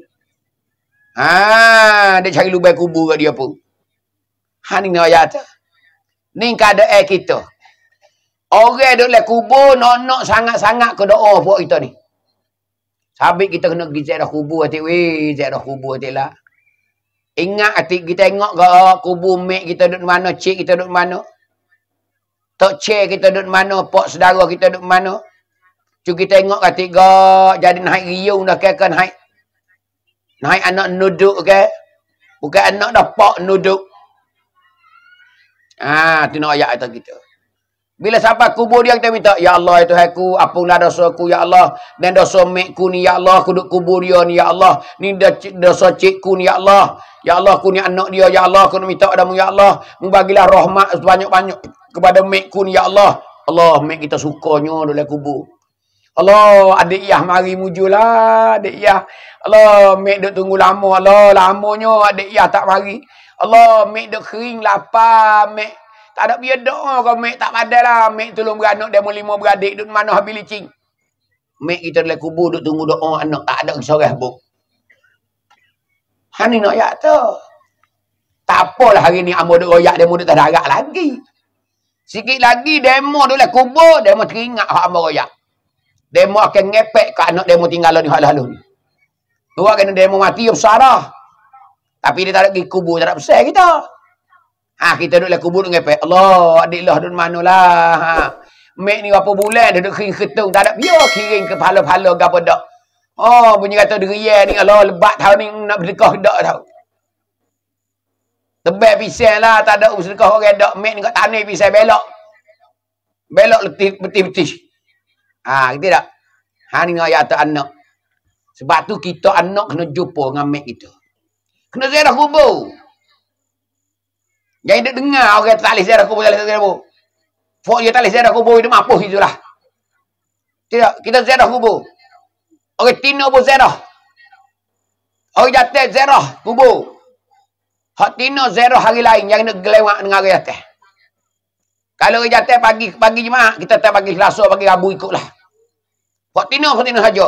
Ha, dia cari lubang kubu kat dia pun. Ha, ni nak tu. Ni keadaan kita. Orang duduk dalam kubur, nak-nak sangat-sangat ke doa buat kita ni. Sabit kita kena pergi ziarah kubur hati weh, ziarah kubur hati lah. Ingat hati kita tengok ke kubur mek kita duduk mana, cik kita duduk mana. Tok cik kita duduk mana, pok saudara kita duduk mana. Cuk kita tengok hati ke jadi naik riung dah kan naik. Naik anak nuduk ke. Bukan anak dah pok nuduk. Ah, tu nak ayat atas kita. Bila sampai kubur dia kita minta, Ya Allah itu aku, apalah dosa aku, Ya Allah. Dan dosa mekku ni, Ya Allah, aku duduk kubur dia ni, Ya Allah. Ni dosa cikku ni, Ya Allah. Ya Allah, aku ni anak dia, Ya Allah. Aku nak minta padamu, Ya Allah. Membagilah rahmat sebanyak-banyak kepada mekku ni, Ya Allah. Allah, mek kita sukanya dalam kubur. Allah, adik Iyah mari mujulah, adik Iyah. Allah, mek duk tunggu lama, Allah, lamanya adik Iyah tak mari. Allah, mek duk kering, lapar, mek. Tak ada biar doa kau, mek tak padan lah. Mek tolong beranak, demo lima beradik, duk mana habis licing. Mek kita dalam kubur, duk tunggu doa anak, tak ada kesorang pun. Hani nak yak tu. Tak apalah hari ni amo duk royak, demo duk tak darat lagi. Sikit lagi demo duk dalam kubur, demo teringat hak amo royak. Demo akan ngepek ke anak demo tinggal ni hak lalu ni. Dua kena demo mati, besar Tapi dia tak ada kubur, tak ada besar kita. Ha, kita duduk dalam kubur ngepek. Allah, adik lah mana lah. Ha. Mek ni berapa bulan duduk kering ketung. Tak ada biar kiring ke pala-pala ke apa tak. Oh, bunyi kata deriya ni. Allah, lebat tahun ni nak berdekah tak tau. Tebal pisang lah. Tak ada sedekah orang tak. Mek ni kat tanah pisang belok. Belok letih, betih-betih. Ha, kita tak? Ha, ni ayat atas anak. Sebab tu kita anak kena jumpa dengan mek kita. Kena ziarah kubur. Jangan duk dengar orang tak ziarah kubur, tak ziarah kubur. Fok dia tak ziarah kubur, dia mapuh itulah. Tidak, kita ziarah kubur. Orang tino pun ziarah. Orang jatuh ziarah kubur. Hak tino ziarah hari lain, jangan duk gelewak dengan orang jatuh. Kalau orang jatuh pagi, pagi jemaah, kita tak pagi selasa, pagi rabu ikutlah. Hak tino, hak tino saja.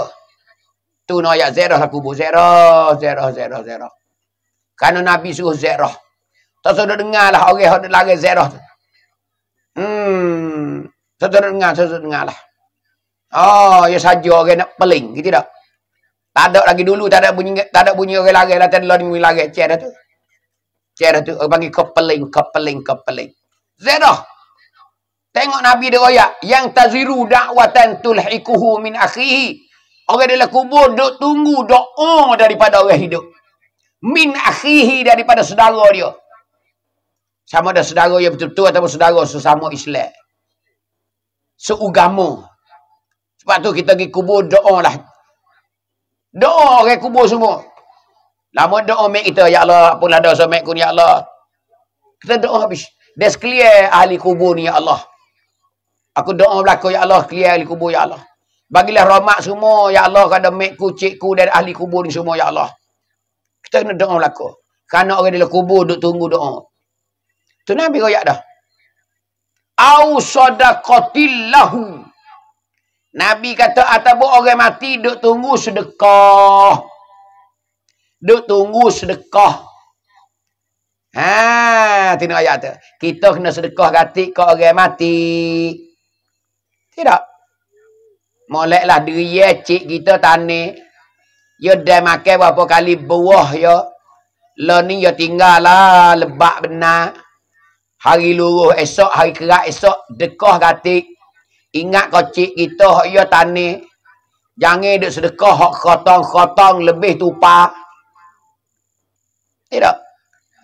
Tu nak ayat ziarah lah kubur. Ziarah, ziarah, ziarah, ziarah. Kerana Nabi suruh ziarah. Tak dengar lah orang yang lari ziarah tu. Hmm. Tak sudah dengar, tak dengar lah. Oh, ya saja orang nak peling. Gitu tak? Tak ada lagi dulu, tak ada bunyi tak ada bunyi orang lari. Ada bunyi lari. Dah tu. Dah tu. Orang panggil kepeling, kepeling, kepeling. Ziarah. Tengok Nabi dia royak. Yang taziru da'watan tulhikuhu min akhihi. Orang dalam kubur duk tunggu doa daripada orang hidup min akhihi daripada saudara dia. Sama ada saudara yang betul-betul ataupun saudara sesama Islam. Seugama. Sebab tu kita pergi kubur doa lah. Doa orang kubur semua. Lama doa mek kita. Ya Allah, apalah dosa mek kun, Ya Allah. Kita doa habis. Dia clear ahli kubur ni, Ya Allah. Aku doa belakang, Ya Allah, clear ahli kubur, Ya Allah. Bagilah rahmat semua, Ya Allah, kepada mek ku, cik ku dan ahli kubur ni semua, Ya Allah. Kita kena doa belakang. Kerana orang dalam kubur duk tunggu doa. Tu Nabi royak dah. Au sadaqatillahu. Nabi kata ataupun orang mati duk tunggu sedekah. Duk tunggu sedekah. Ha, tengok ayat tu. Kita kena sedekah gatik ke orang mati. Tidak. Moleklah diri cik kita tanah. Ya dah makan berapa kali buah ya. Lo ni ya tinggal lah lebak benar. Hari luruh esok, hari kerak esok, dekoh gatik. Ingat kau cik kita, ya tani. Jangan duk sedekah, hak khotong-khotong lebih tupa. Tidak.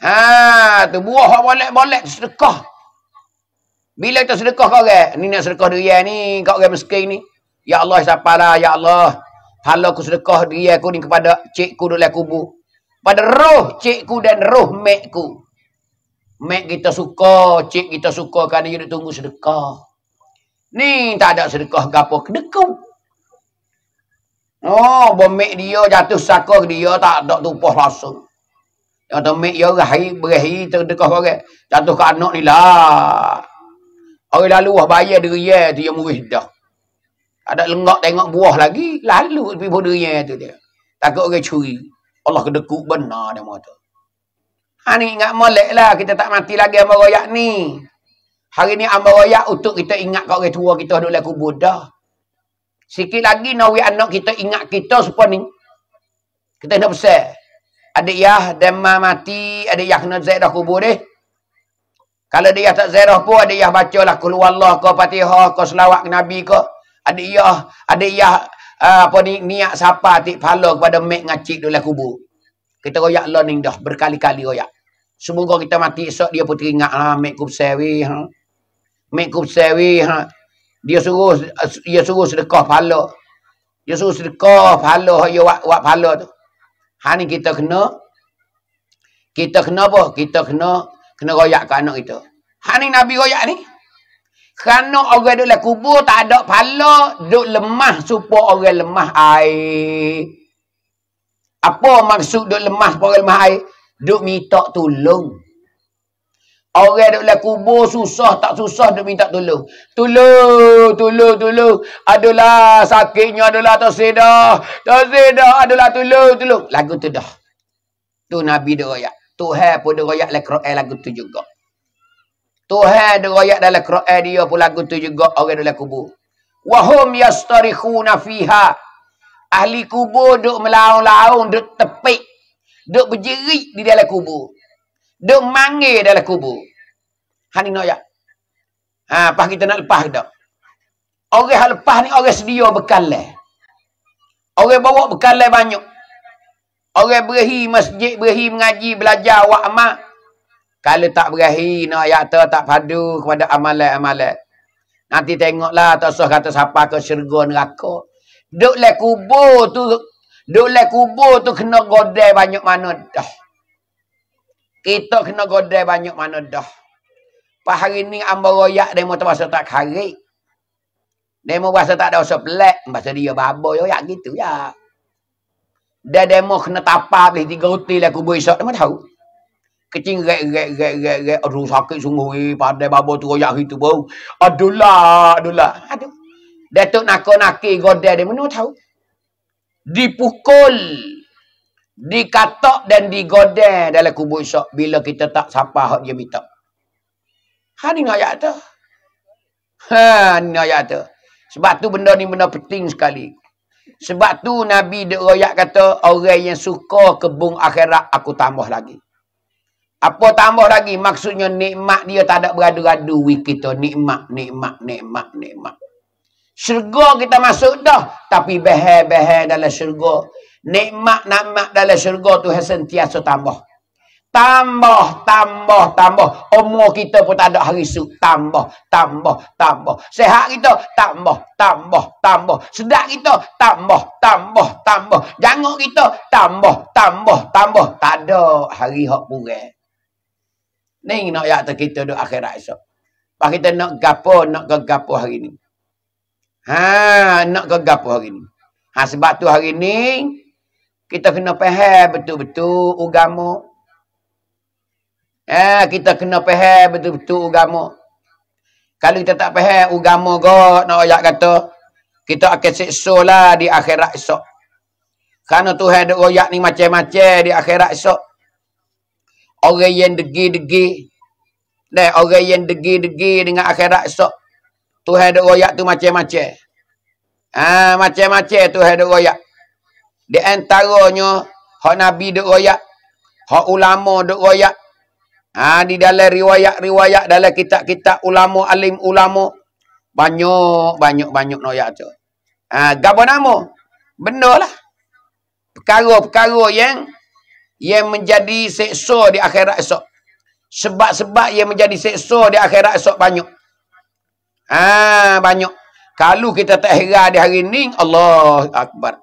Ha, tu buah hak boleh-boleh sedekah. Bila kita sedekah kau orang, ni nak sedekah dia ni, kau orang miskin ni. Ya Allah, siapa lah, ya Allah. Kalau aku sedekah dia aku ni kepada cikku dulu kubur pada roh cikgu dan roh mekku. Mek kita suka, cik kita suka kerana dia tunggu sedekah. Ni tak ada sedekah gapo kedeku. Oh, bomek dia jatuh saka dia tak ada tumpah langsung. Tu mek dia rahi berahi terdekah orang. Jatuh ke anak ni lah. Orang lalu wah bayar diri dia tu yang murid dah. Ada lenggak tengok buah lagi, lalu pergi bodoh dia tu dia. Takut orang curi. Allah kedekuk benar dia tu. Ha ni ingat molek lah. Kita tak mati lagi amal royak ni. Hari ni amal royak untuk kita ingat kat orang tua kita duduk kubur dah. Sikit lagi nawi anak kita ingat kita supaya ni. Kita nak besar. Adik Yah demam mati. Adik Yah kena zairah kubur deh. Kalau dia tak zairah pun adik Yah baca lah. Kulu Allah ke Fatihah ke selawat Nabi ke. Adik Yah. Adik Yah uh, apa ni niat siapa tik pala kepada mek ngacik dalam kubur. Kita royak Allah ni dah berkali-kali royak. Semoga kita mati esok dia pun teringat ha mek kub sewi ha. Mek kub sewi ha. Dia suruh dia suruh sedekah pala. Dia suruh sedekah pala wak wak pala tu. Ha ni kita kena kita kena apa? Kita kena kena royak ke anak kita. Ha ni Nabi royak ni. Kerana orang duduk dalam kubur tak ada pala, duduk lemah supaya orang lemah air. Apa maksud duduk lemah supaya orang lemah air? Duduk minta tolong. Orang duduk dalam kubur susah tak susah duduk minta tolong. Tolong, tolong, tolong. Adalah sakitnya adalah tak sedah. Tak sedah adalah tolong, tolong. Lagu tu dah. Tu Nabi dia royak. Tuhan pun dia royak lagu tu juga. Tuhan ada royak dalam Quran dia pun lagu tu juga orang dalam kubur. Wahum yastarikhuna fiha. Ahli kubur duk melaung-laung, duk tepik. Duk berjerit di dalam kubur. Duk manggil dalam kubur. Hani nak ya? Ha, pas kita nak lepas dak. Orang hal lepas ni orang sedia bekal. Orang bawa bekal banyak. Orang berahi masjid, berahi mengaji, belajar, wak amat. Kalau tak berahi, nak ayat tu tak padu kepada amalan-amalan. Nanti tengoklah tak usah kata siapa ke syurga neraka. Duk le kubur tu, duk le kubur tu kena godai banyak mana dah. Kita kena godai banyak mana dah. Pas hari ni ambil royak dia mau terpaksa tak karik. Dia mau bahasa tak ada usah pelak. Bahasa dia babo ya gitu ya. Dia demo kena tapar boleh tiga uti lah kubur esok. Dia mau tahu. Kecing rek rek rek rek rek. Aduh sakit sungguh. Eh. Padai babo tu royak itu bau. Aduh lah. Aduh lah. Datuk nakal-nakil godai dia. Mana tahu? Dipukul. Dikatok dan digodai dalam kubur isyak. Bila kita tak sapa hak dia minta. Ha ni ayat tu. Ha ni ayat tu. Sebab tu benda ni benda penting sekali. Sebab tu Nabi dek royak kata orang yang suka kebun akhirat aku tambah lagi. Apa tambah lagi? Maksudnya nikmat dia tak ada beradu-adu with kita. Nikmat, nikmat, nikmat, nikmat. Syurga kita masuk dah. Tapi behar-behar dalam syurga. Nikmat, nikmat dalam syurga tu sentiasa tambah. Tambah, tambah, tambah. Umur kita pun tak ada hari su. Tambah, tambah, tambah. Sehat kita, tambah, tambah, tambah. Sedap kita, tambah, tambah, tambah. Janguk kita, tambah, tambah, tambah. Tak ada hari hak pureh. Ni nak yak kita duk akhirat esok. Pak kita nak gapo, nak ke gapo hari ni. Ha, nak ke gapo hari ni. Ha sebab tu hari ni kita kena faham betul-betul agama. Ha, kita kena faham betul-betul agama. Kalau kita tak faham agama God, nak ayat kata kita akan siksa lah di akhirat esok. Karena Tuhan ada royak ni macam-macam di akhirat esok. Orang yang degi-degi. Dan orang yang degi-degi dengan akhirat esok. Tuhan ada royak tu macam-macam. Ha, macam-macam Tuhan ada royak. Di antaranya, hak Nabi ada royak. Hak ulama duk royak. Ha, di dalam riwayat-riwayat dalam kitab-kitab ulama, alim ulama. Banyak, banyak, banyak noyak tu. Ha, Gapa nama? Benda lah. Perkara-perkara yang yang menjadi seksa di akhirat esok. Sebab-sebab yang menjadi seksa di akhirat esok banyak. Ah banyak. Kalau kita tak heran di hari ni, Allah Akbar.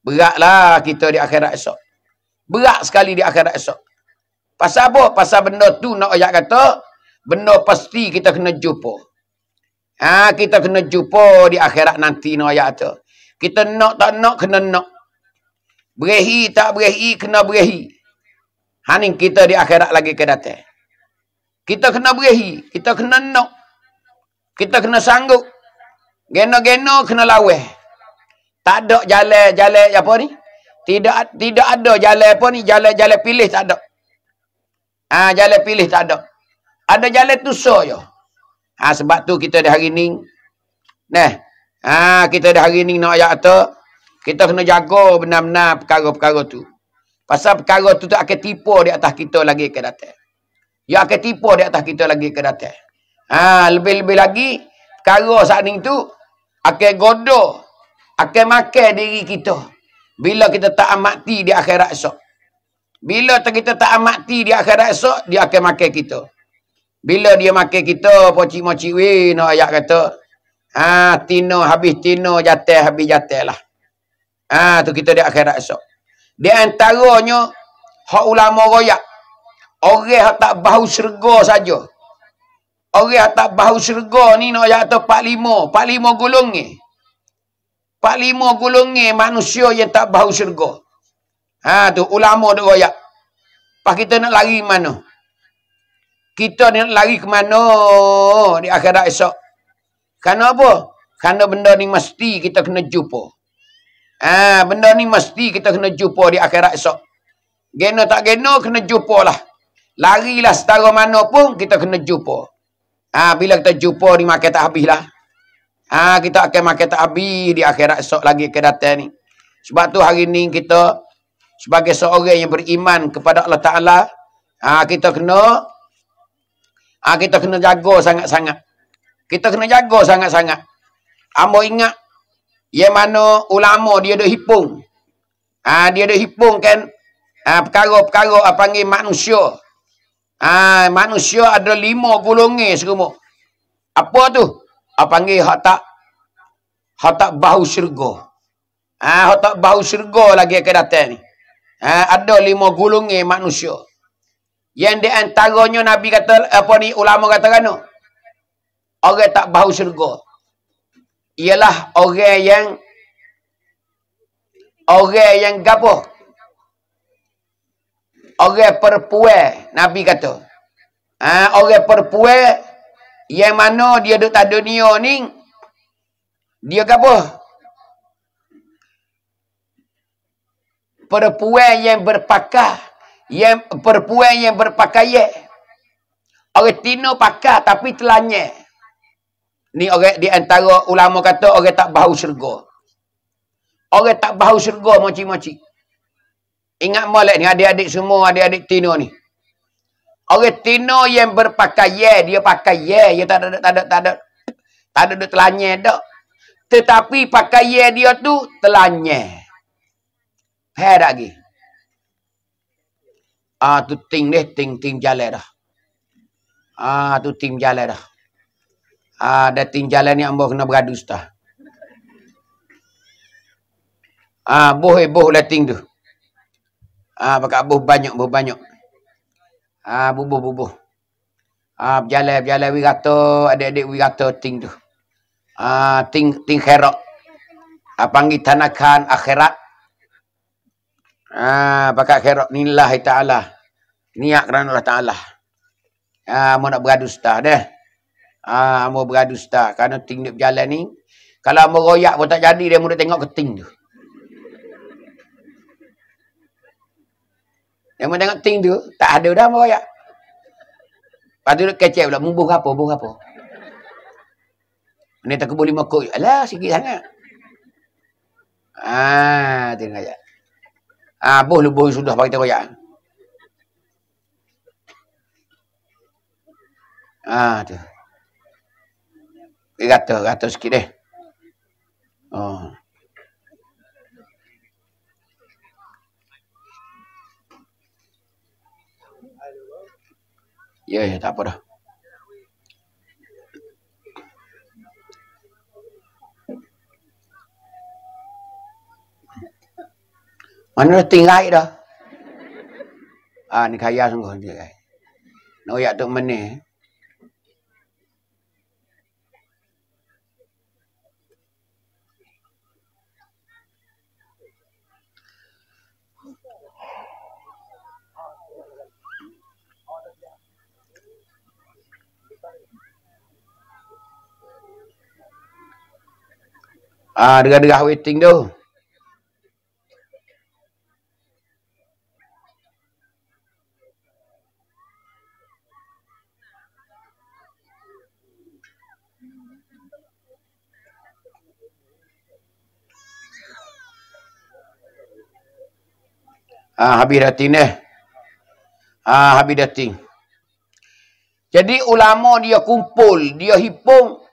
Beratlah kita di akhirat esok. Berat sekali di akhirat esok. Pasal apa? Pasal benda tu nak ayat kata, benda pasti kita kena jumpa. Ha, kita kena jumpa di akhirat nanti nak ayat tu. Kita nak tak nak, kena nak. Berehi tak berehi, kena berehi. Haning kita di akhirat lagi ke datang. Kita kena berehi, kita kena nak. Kita kena sanggup. Geno-geno kena laweh. Tak ada jalan-jalan apa ni? Tidak tidak ada jalan apa ni? Jalan-jalan pilih tak ada. Ah ha, jalan pilih tak ada. Ada jalan tusa je. Ha, sebab tu kita di hari ni. Nah. Ha, kita di hari ni nak ayat tu. Kita kena jaga benar-benar perkara-perkara tu. Pasal perkara tu tu akan tipu di atas kita lagi ke datang. Ya akan tipu di atas kita lagi ke datang. Ha, lebih-lebih lagi, perkara saat ni tu, akan godoh, akan makan diri kita. Bila kita tak amati di akhirat esok. Bila kita tak amati di akhirat esok, dia akan makan kita. Bila dia makan kita, poci-moci weh, no ayat kata, ha, tino habis tino, jatuh habis jatuh lah. Ha, tu kita di akhirat esok. Di antaranya, hak ulama royak. Orang yang tak bau serga saja. Orang yang tak bau syurga ni nak ayat tu 45. 45 golongan. 45 golongan manusia yang tak bau syurga. Ha tu ulama duk royak. Pas kita nak lari mana? Kita nak lari ke mana di akhirat esok? Karena apa? Karena benda ni mesti kita kena jumpa. Ha, benda ni mesti kita kena jumpa di akhirat esok. Geno tak geno kena jumpa lah. Larilah setara mana pun kita kena jumpa. Ha, bila kita jumpa ni makan tak habis lah. Ha, kita akan makan tak habis di akhirat esok lagi ke datang ni. Sebab tu hari ni kita sebagai seorang yang beriman kepada Allah Ta'ala. Ha, kita kena ha, kita kena jaga sangat-sangat. Kita kena jaga sangat-sangat. Amo ingat yang mana ulama dia ada hipung. Ha, dia ada hipung kan ha, perkara-perkara apa panggil manusia. Ah, manusia ada lima golongan semua. Apa tu? Apa panggil hak tak hak tak bau syurga. Ah, hak tak bau syurga lagi akan datang ni. Ah, ada lima golongan manusia. Yang di antaranya Nabi kata apa ni ulama kata kan? Orang tak bau syurga. Ialah orang yang orang yang gapo? orang perempuan Nabi kata ha, orang perempuan yang mana dia duduk tak dunia ni dia ke apa? Perempuan yang berpakaian yang perempuan yang berpakaian. Orang tino pakar tapi telanya ni orang di antara ulama kata orang tak bau syurga. Orang tak bau syurga moci-moci Ingat molek ni adik-adik semua, adik-adik Tino ni. Orang Tino yang berpakaian, dia pakai ye, dia tak ada tak ada tak ada tak ada duk dak. Tetapi pakaian dia tu telanya. Hai lagi. Ah tu ting deh, ting ting jalan dah. Ah tu ting jalan dah. Ah dah ting jalan ni ambo kena beradus dah. Ah boh eh boh lah ting tu. Ah, pakai buh banyak, buh banyak. Ah, bubuh, bubuh. Ah, berjalan, berjalan, wirata, adik-adik wirata ting tu. Ah, ting, ting kherak. Ah, panggil tanakan akhirat. Ah, pakai kherak nillahi ta'ala. Niat kerana Allah Ta'ala. Ah, mau nak beradu stah deh. Ah, mau beradu stah. Kerana ting berjalan ni. Kalau mau royak pun tak jadi, dia mau tengok keting tu. Yang tengok ting tu, tak ada dah meroyak. Lepas tu kecek pula, buh apa, buh apa. Ini tak kubur lima kot. Alah, sikit sangat. Ah, tengok ayat. Ah, buh lu buh sudah bagi teroyak. Ah, tu. Rata, rata sikit deh. Oh. Ya, ya, tak apa dah. Mana dah tinggal dah. Ah, ni kaya sungguh dia. Nak no, tu mana? Ah, derah-derah waiting tu. Ah, habis dating dah. Ah, habis dating. Jadi ulama dia kumpul, dia hipung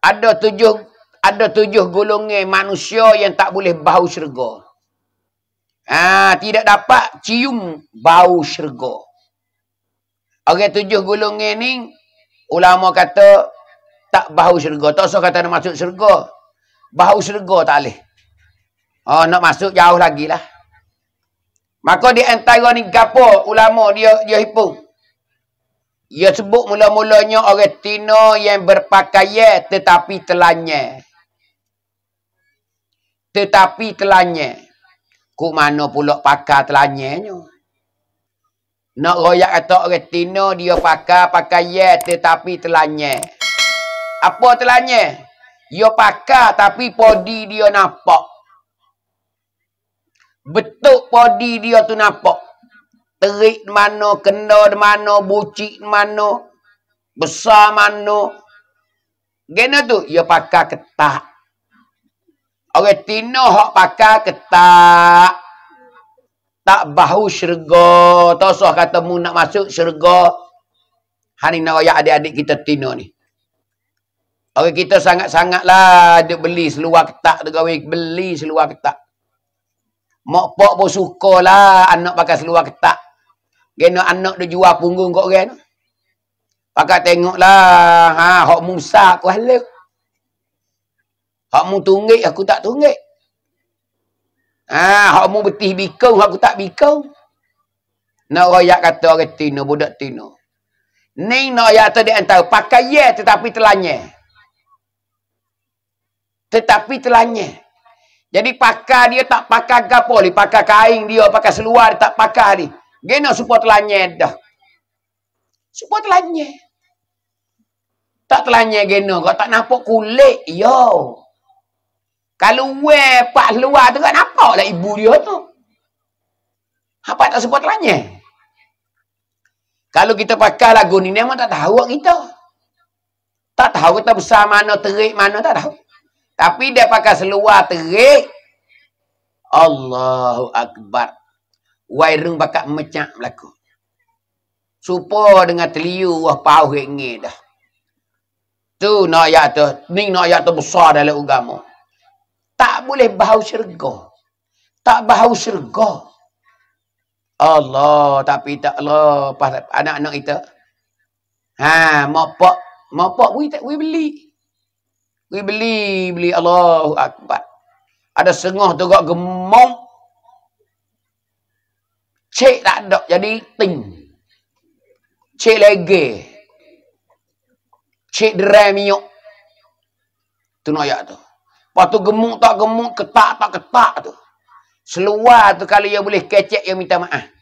ada tujuh ada tujuh golongan manusia yang tak boleh bau syurga. Ha, tidak dapat cium bau syurga. Orang tujuh golongan ni, ulama kata tak bau syurga. Tak usah kata nak masuk syurga. Bau syurga tak boleh. Oh, nak masuk jauh lagi lah. Maka di antara ni gapo ulama dia dia hipung. Ia sebut mula-mulanya orang Tino yang berpakaian tetapi telanjang tetapi telanya. Ku mana pula pakar telanyanya. Nak royak kata Tino dia pakar pakaian tetapi telanya. Apa telanya? Dia pakar tapi podi dia nampak. Betul podi dia tu nampak. Terik mana, kena mana, bucik mana, besar mana. Gena tu, dia pakar ketak. Orang Tino hak pakai ketak. Tak bahu syurga. Usah kata mu nak masuk syurga. Hari nak raya adik-adik kita Tino ni. Orang kita sangat-sangat lah dia beli seluar ketak tu beli seluar ketak. Mak pak pun suka lah anak pakai seluar ketak. Gena anak dia jual punggung kat orang tu. Pakai tengok lah. Ha, hak Musa aku haluk. Hak mu tunggik, aku tak tunggik. Ah, hak mu betih bikau, aku tak bikau. Nak royak kata orang Tino, budak Tino. Ni nak royak tu di antara, pakai ye tetapi telanya. Tetapi telanya. Jadi pakai dia tak pakai gapo ni, pakai kain dia, pakai seluar dia tak pakai ni. Gena supaya telanya dah. Supaya telanya. Tak telanya gena, kau tak nampak kulit, yo. Kalau we pak luar tu kan nampak lah ibu dia tu. Apa tak sebut tanya? Kalau kita pakai lagu ni, memang tak tahu kita. Tak tahu kita besar mana, terik mana, tak tahu. Tapi dia pakai seluar terik. Allahu Akbar. Wairung bakal mecak berlaku. Supo dengan teliu wah pau ringi dah. Tu nak ayat tu. Ni nak ayat tu besar dalam agama tak boleh bau syurga. Tak bau syurga. Allah, tapi tak Allah, anak-anak kita. Ha, mopak, mopak we tak we beli. We beli, beli Allahu akbar. Ada sengah tu gak gemong. Cik tak ada jadi ting. Cik lagi. Derai minyak. Tu ayat tu. Lepas tu gemuk tak gemuk, ketak tak ketak tu. Seluar tu kalau dia boleh kecek, dia minta maaf.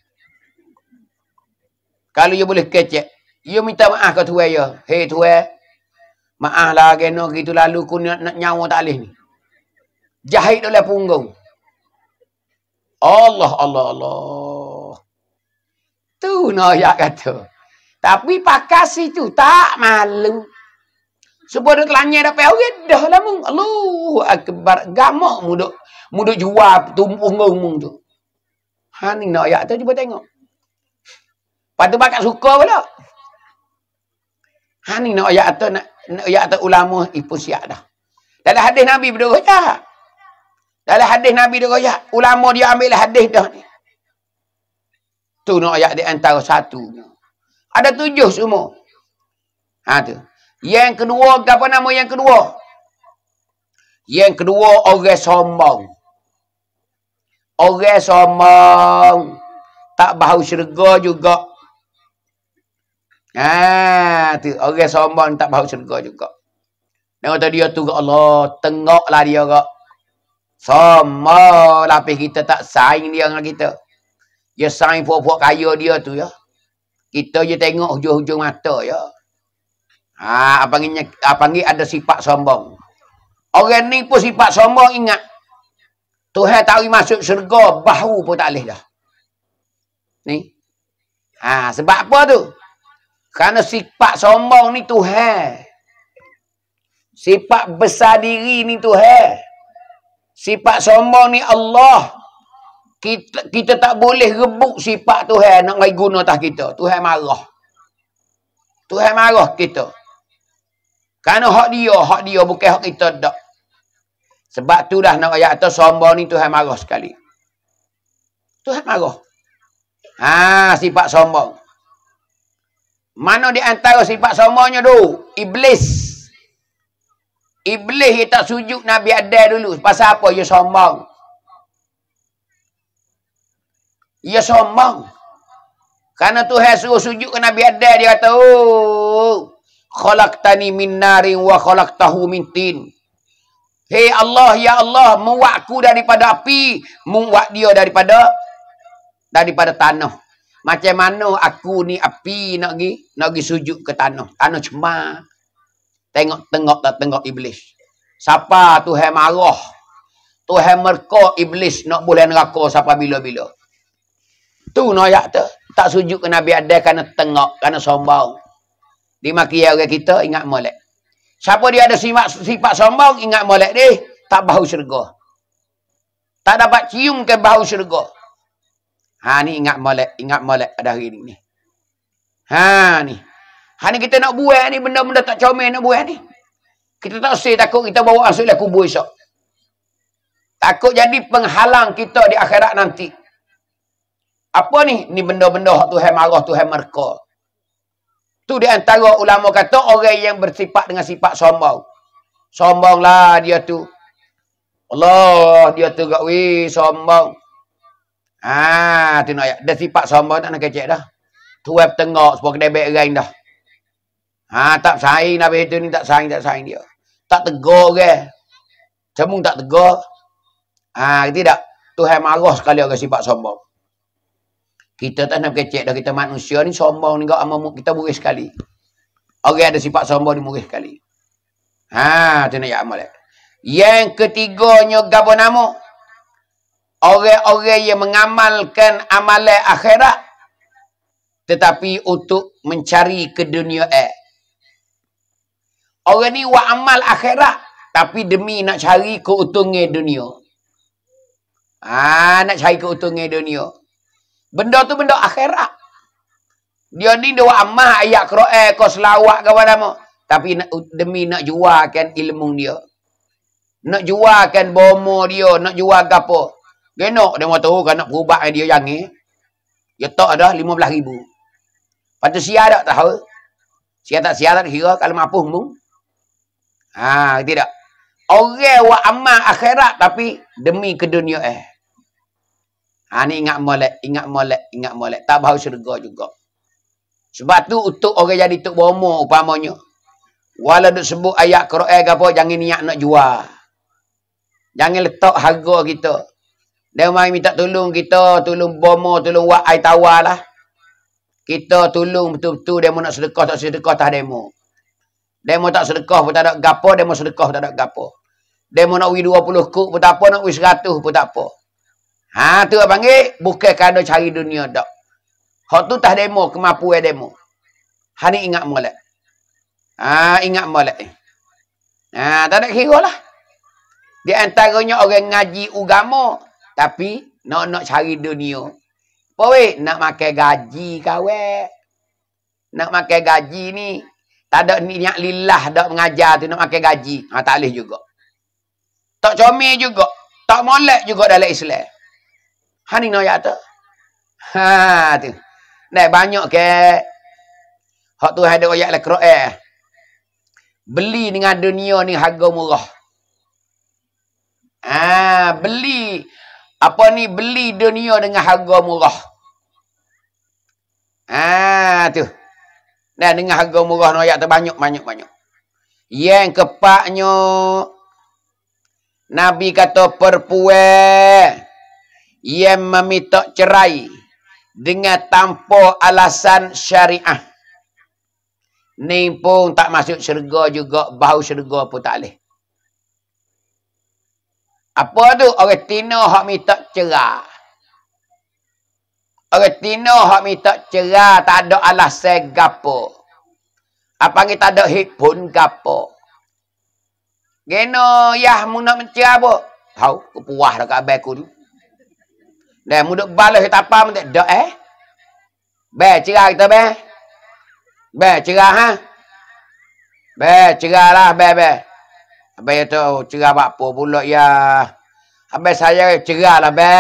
Kalau dia boleh kecek, dia minta maaf ke tuan dia. Hei tuan, maaf lah kena gitu lalu ku nak, nak nyawa tak boleh ni. Jahit oleh punggung. Allah, Allah, Allah. Tu nak ya kata. Tapi pakai situ tak malu. Sebab dia telanya dapat orang dah lah mung. Allahu akbar. Gamak mu duk mu duk jual tumpung mung tu. Ha ni nak ayat tu cuba tengok. Patu bakal suka pula. Ha ni nak ayat atau nak, nak ayat atau ulama ipu siap dah. Dalam hadis Nabi berdoa Dalam hadis Nabi berdoa ulama dia ambil hadis dah ni. Tu nak ayat di antara satu. Ada tujuh semua. Ha tu. Yang kedua, apa nama yang kedua? Yang kedua, orang sombong. Orang sombong. Tak bau syurga juga. Ha, tu. Orang sombong tak bau syurga juga. Dan kata dia tu, Allah, tengoklah dia kak. Sombong. Lapis kita tak saing dia dengan kita. Dia saing puak-puak kaya dia tu ya. Kita je tengok hujung-hujung mata ya. Apa panggilnya, apa panggil ada sifat sombong. Orang ni pun sifat sombong ingat. Tuhan tak masuk syurga, bahu pun tak boleh dah. Ni. Ha, sebab apa tu? Kerana sifat sombong ni Tuhan. Sifat besar diri ni Tuhan. Sifat sombong ni Allah. Kita, kita tak boleh rebuk sifat Tuhan nak mai guna atas kita. Tuhan marah. Tuhan marah kita. Kerana hak dia, hak dia bukan hak kita tak. Sebab tu dah nak ayat atas sombong ni Tuhan marah sekali. Tuhan marah. Ha, sifat sombong. Mana di antara sifat sombongnya tu? Iblis. Iblis dia tak sujud Nabi Adam dulu. Pasal apa? Dia sombong. Dia sombong. Kerana Tuhan suruh sujud ke Nabi Adam. Dia kata, oh, khalaqtani min narin wa khalaqtahu min tin. Hei Allah ya Allah, muakku daripada api, muak dia daripada daripada tanah. Macam mana aku ni api nak gi nak gi sujud ke tanah. Tanah cemar. Tengok-tengok tak tengok iblis. Siapa Tuhan marah? Tuhan merka iblis nak boleh neraka siapa bila-bila. Tu noyak tu. Tak sujud ke Nabi ada kerana tengok, kerana sombong. Dimaki orang kita, ingat molek. Siapa dia ada sifat, sifat sombong, ingat molek dia. Tak bau syurga. Tak dapat cium ke bau syurga. Ha ni ingat molek, ingat molek pada hari ni. Ha ni. Ha ni kita nak buat ni, benda-benda tak comel nak buat ni. Kita tak usah takut kita bawa masuk dalam kubur esok. Takut jadi penghalang kita di akhirat nanti. Apa ni? Ni benda-benda Tuhan marah, Tuhan merka. Tu di antara ulama kata orang yang bersifat dengan sifat sombong. Sombonglah dia tu. Allah dia tu gak wi sombong. Ah, tu nak ya. Dia sifat sombong tak nak kecek dah. Tu web tengok sebab kedai baik rain dah. Ha, tak saing Nabi itu ni tak saing tak saing dia. Tak tegur ke. Cemung tak tegur. Ha, tidak. Tuhan marah sekali orang sifat sombong. Kita tak nak kecek dah kita manusia ni sombong ni kau amamuk kita murid sekali. Orang ada sifat sombong ni murid sekali. Ha, tu nak amal. Yang ketiganya gapo nama? Orang-orang yang mengamalkan amalan akhirat tetapi untuk mencari ke dunia eh. Orang ni buat amal akhirat tapi demi nak cari keuntungan dunia. Ah, nak cari keuntungan dunia. Benda tu benda akhirat. Dia ni dia amah ayat Quran kau selawat ke nama. Tapi demi nak jualkan ilmu dia. Nak jualkan bomo dia, nak jual gapo. Genok dia mau tahu kan nak berubah dia jangan. Dia tak ada 15 ribu. Lepas tu siar tak tahu. Siar tak siar tak kira kalau mampu mu. Ha, tidak. Orang wa amal akhirat tapi demi ke dunia eh. Ha ni ingat molek, ingat molek, ingat molek. Tak bau syurga juga. Sebab tu untuk orang jadi tok bomo upamanya. Walau duk sebut ayat Quran ke apa, jangan niat nak jual. Jangan letak harga kita. Dia mai minta tolong kita, tolong bomo, tolong wak ai tawalah. Kita tolong betul-betul dia nak sedekah tak sedekah tak demo. Demo tak sedekah pun tak ada gapo, demo sedekah tak ada gapo. Demo nak wi 20 kuk pun tak apa, nak wi 100 pun tak apa. Ha tu apa panggil bukan kerana cari dunia dak. Hak tu tah demo kemampuan demo. Ha ni ingat molek. Ha ingat molek. Ha tak ada kira lah. Di antaranya orang ngaji agama tapi nak nak cari dunia. Apa nak makan gaji kawe? Nak makan gaji ni Tak ada niat lillah dak mengajar tu nak makan gaji. Ha, tak boleh juga. Tak comel juga. Tak molek juga dalam Islam. Ha ni nak ayat tu. Ha tu. Nah banyak ke. Hak tu ada ayat lah Quran. Beli dengan dunia ni harga murah. Ah, beli apa ni beli dunia dengan harga murah. Ah, tu. Dan dengan harga murah no ayat tu banyak banyak banyak. Yang kepaknya Nabi kata perempuan yang meminta cerai dengan tanpa alasan syariah. Ni pun tak masuk syurga juga, bau syurga pun tak boleh. Apa tu? Orang Tino hak minta cerah. Orang Tino hak minta cerah tak ada alasan gapo. Apa kita ada hit pun gapo. Geno yah mu nak mencerah apa? Tahu, aku puas dah kat abang ni. Dan mu duk balas kita apa mu tak eh? Be cerah kita be. Be cerah ha. Be cerah lah be be. Abang tu cerah apa pula ya. Abang saya cerah lah be.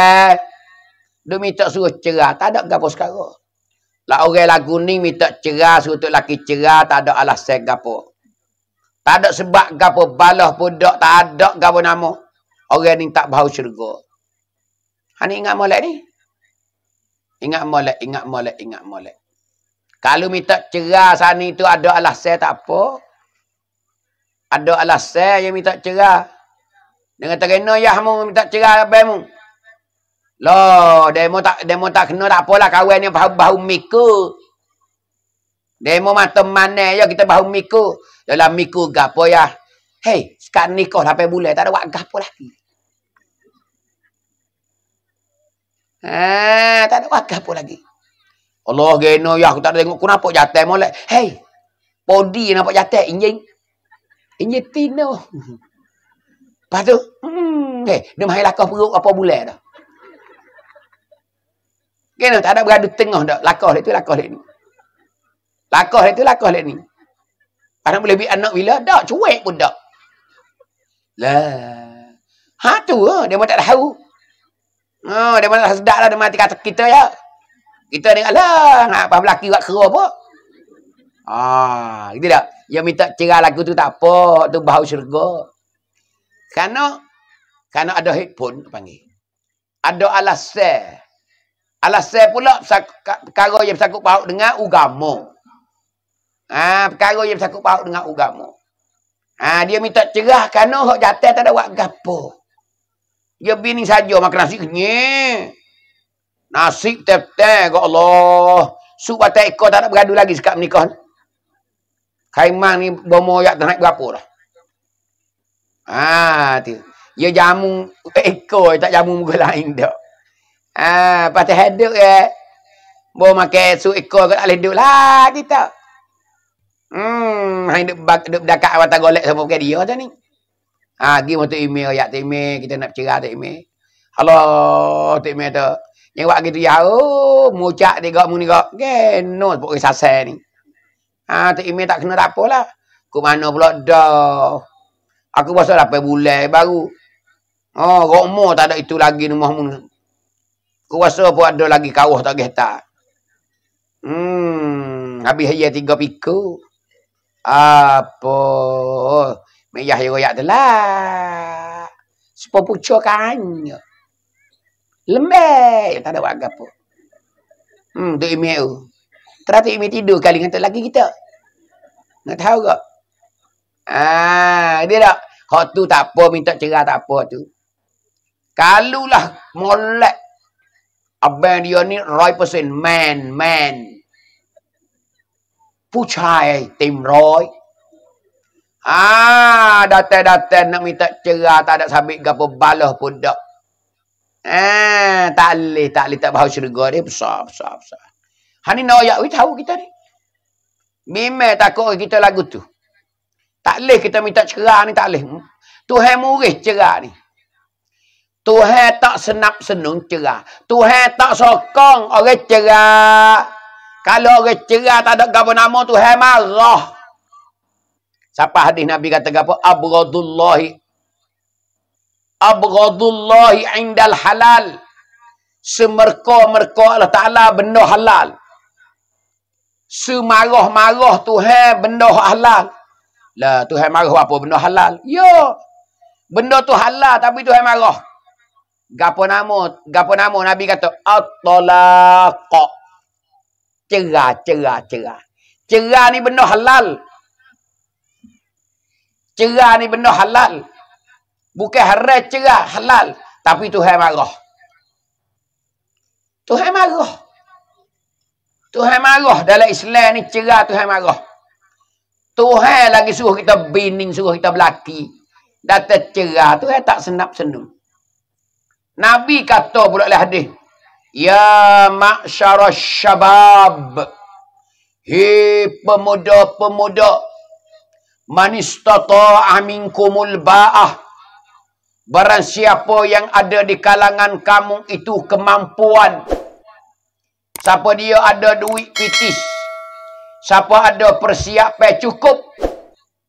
Dia minta suruh cerah. Tak ada gapo sekarang. Lah orang lagu ni minta cerah suruh tu laki cerah. Tak ada alasan gapo. Tak ada sebab gapo balah pun tak ada gapo nama. Orang ni tak bau syurga. Ha ni ingat molek ni. Ingat molek, ingat molek, ingat molek. Kalau minta cerah sana tu ada alasan tak apa. Ada alasan yang minta cerah. Dengan terkena ya minta cerah abang mu. Loh, demo tak demo tak kena tak apalah kawan ni bau-bau miku. Demo mata mana ya kita bau miku. Dalam miku gapo ya. Hei, sekarang nikah sampai bulan tak ada buat gapo lagi. Ha, tak ada buat gapo lagi. Allah geno ya aku tak ada tengok kenapa jatuh molek. Hei. Podi nampak jatuh injing. Injing tino. Lepas tu, hmm, hey, dia main lakah perut apa bulan dah. Geno tak ada beradu tengah dah. Lakah dia tu lakah dia ni. Lakah dia tu lakah dia ni. Anak boleh beri anak bila? Tak, cuek pun tak. Lah. Ha tu lah, dia pun tak tahu. Oh, dia pun tak sedap lah, dia mati kata kita ya. Kita ni, alah, nak apa lelaki buat kera apa? Ah, gitu tak? Yang minta cerah lagu tu tak apa, tu bau syurga. Karena, karena ada headphone, panggil. Ada alasan. Alasan pula, perkara yang bersangkut paut dengan agama. Ha, perkara yang bersangkut paut dengan agama. Ha, dia minta cerah kerana hak jatuh tak ada buat gapo. Dia bini saja makan nasi kenyek. Nasi tep-tep ke Allah. Sup batai ekor tak nak beradu lagi sekat menikah ni. Kaimang ni bomo yak tak naik berapa dah. Ha, tu. Dia jamu ekor tak jamu muka lain dah. Ha, patut hidup ya. Bawa makan sup ekor ke tak boleh duduk lah kita. Hmm, hai duk bak duk dekat awak golek sama ke dia tu ni. Ha, gi motor email ayat email kita nak cerah tu email. Halo, tu email tu. Yang buat gitu ya, oh, mucak dia gak muni gak. Geno pok sasai ni. Ha, tu email tak kena tak apalah. Ku mana pula dah. Aku pasal 8 bulan baru. Oh, rokmo tak ada itu lagi rumah mu. Ku rasa pun ada lagi kawah tak geta. Hmm, habis hanya tiga piku. Apa? Meyah yang royak telah. Supaya pucuk kanya. Lembek. Tak ada warga pun. Hmm, tu imi tu. Terlalu imi tidur kali dengan lagi kita. Nak tahu ke? Ah, dia tak? Hak tu tak apa, minta cerah tak apa tu. Kalulah molek. Abang dia ni roi pesen man, man. Pucai tim roi. Ah, datang-datang nak minta cerah tak ada sabit gapo balah pun dak. Ah, tak leh, tak leh tak bau syurga dia besar, besar, besar. Hani nak ayat tahu kita ni. Memang takut kita lagu tu. Tak leh kita minta cerah ni tak leh. Tuhan murih cerah ni. Tuhan tak senap senung cerah. Tuhan tak sokong orang cerah. Kalau orang cerah tak ada gapo nama tu hai marah. Siapa hadis Nabi kata apa? Abghadullahi abghadullahi indal halal. Semerka-merka Allah Ta'ala benda halal. Semarah-marah Tuhan benda halal. Lah Tuhan marah apa benda halal? Ya. Benda tu halal tapi Tuhan marah. Gapo nama? Gapo nama Nabi kata at-talaq. Cerah, cerah, cerah. Cerah ni benda halal. Cerah ni benda halal. Bukan haram cerah, halal. Tapi Tuhan marah. Tuhan marah. Tuhan marah dalam Islam ni cerah Tuhan marah. Tuhan lagi suruh kita bining, suruh kita belaki. Data cerah, Tuhan tak senap senung. Nabi kata pula oleh hadis. Ya ma'syara syabab. Hei pemuda-pemuda. Manistata aminkumul ba'ah. Barang siapa yang ada di kalangan kamu itu kemampuan. Siapa dia ada duit pitis. Siapa ada persiapan cukup.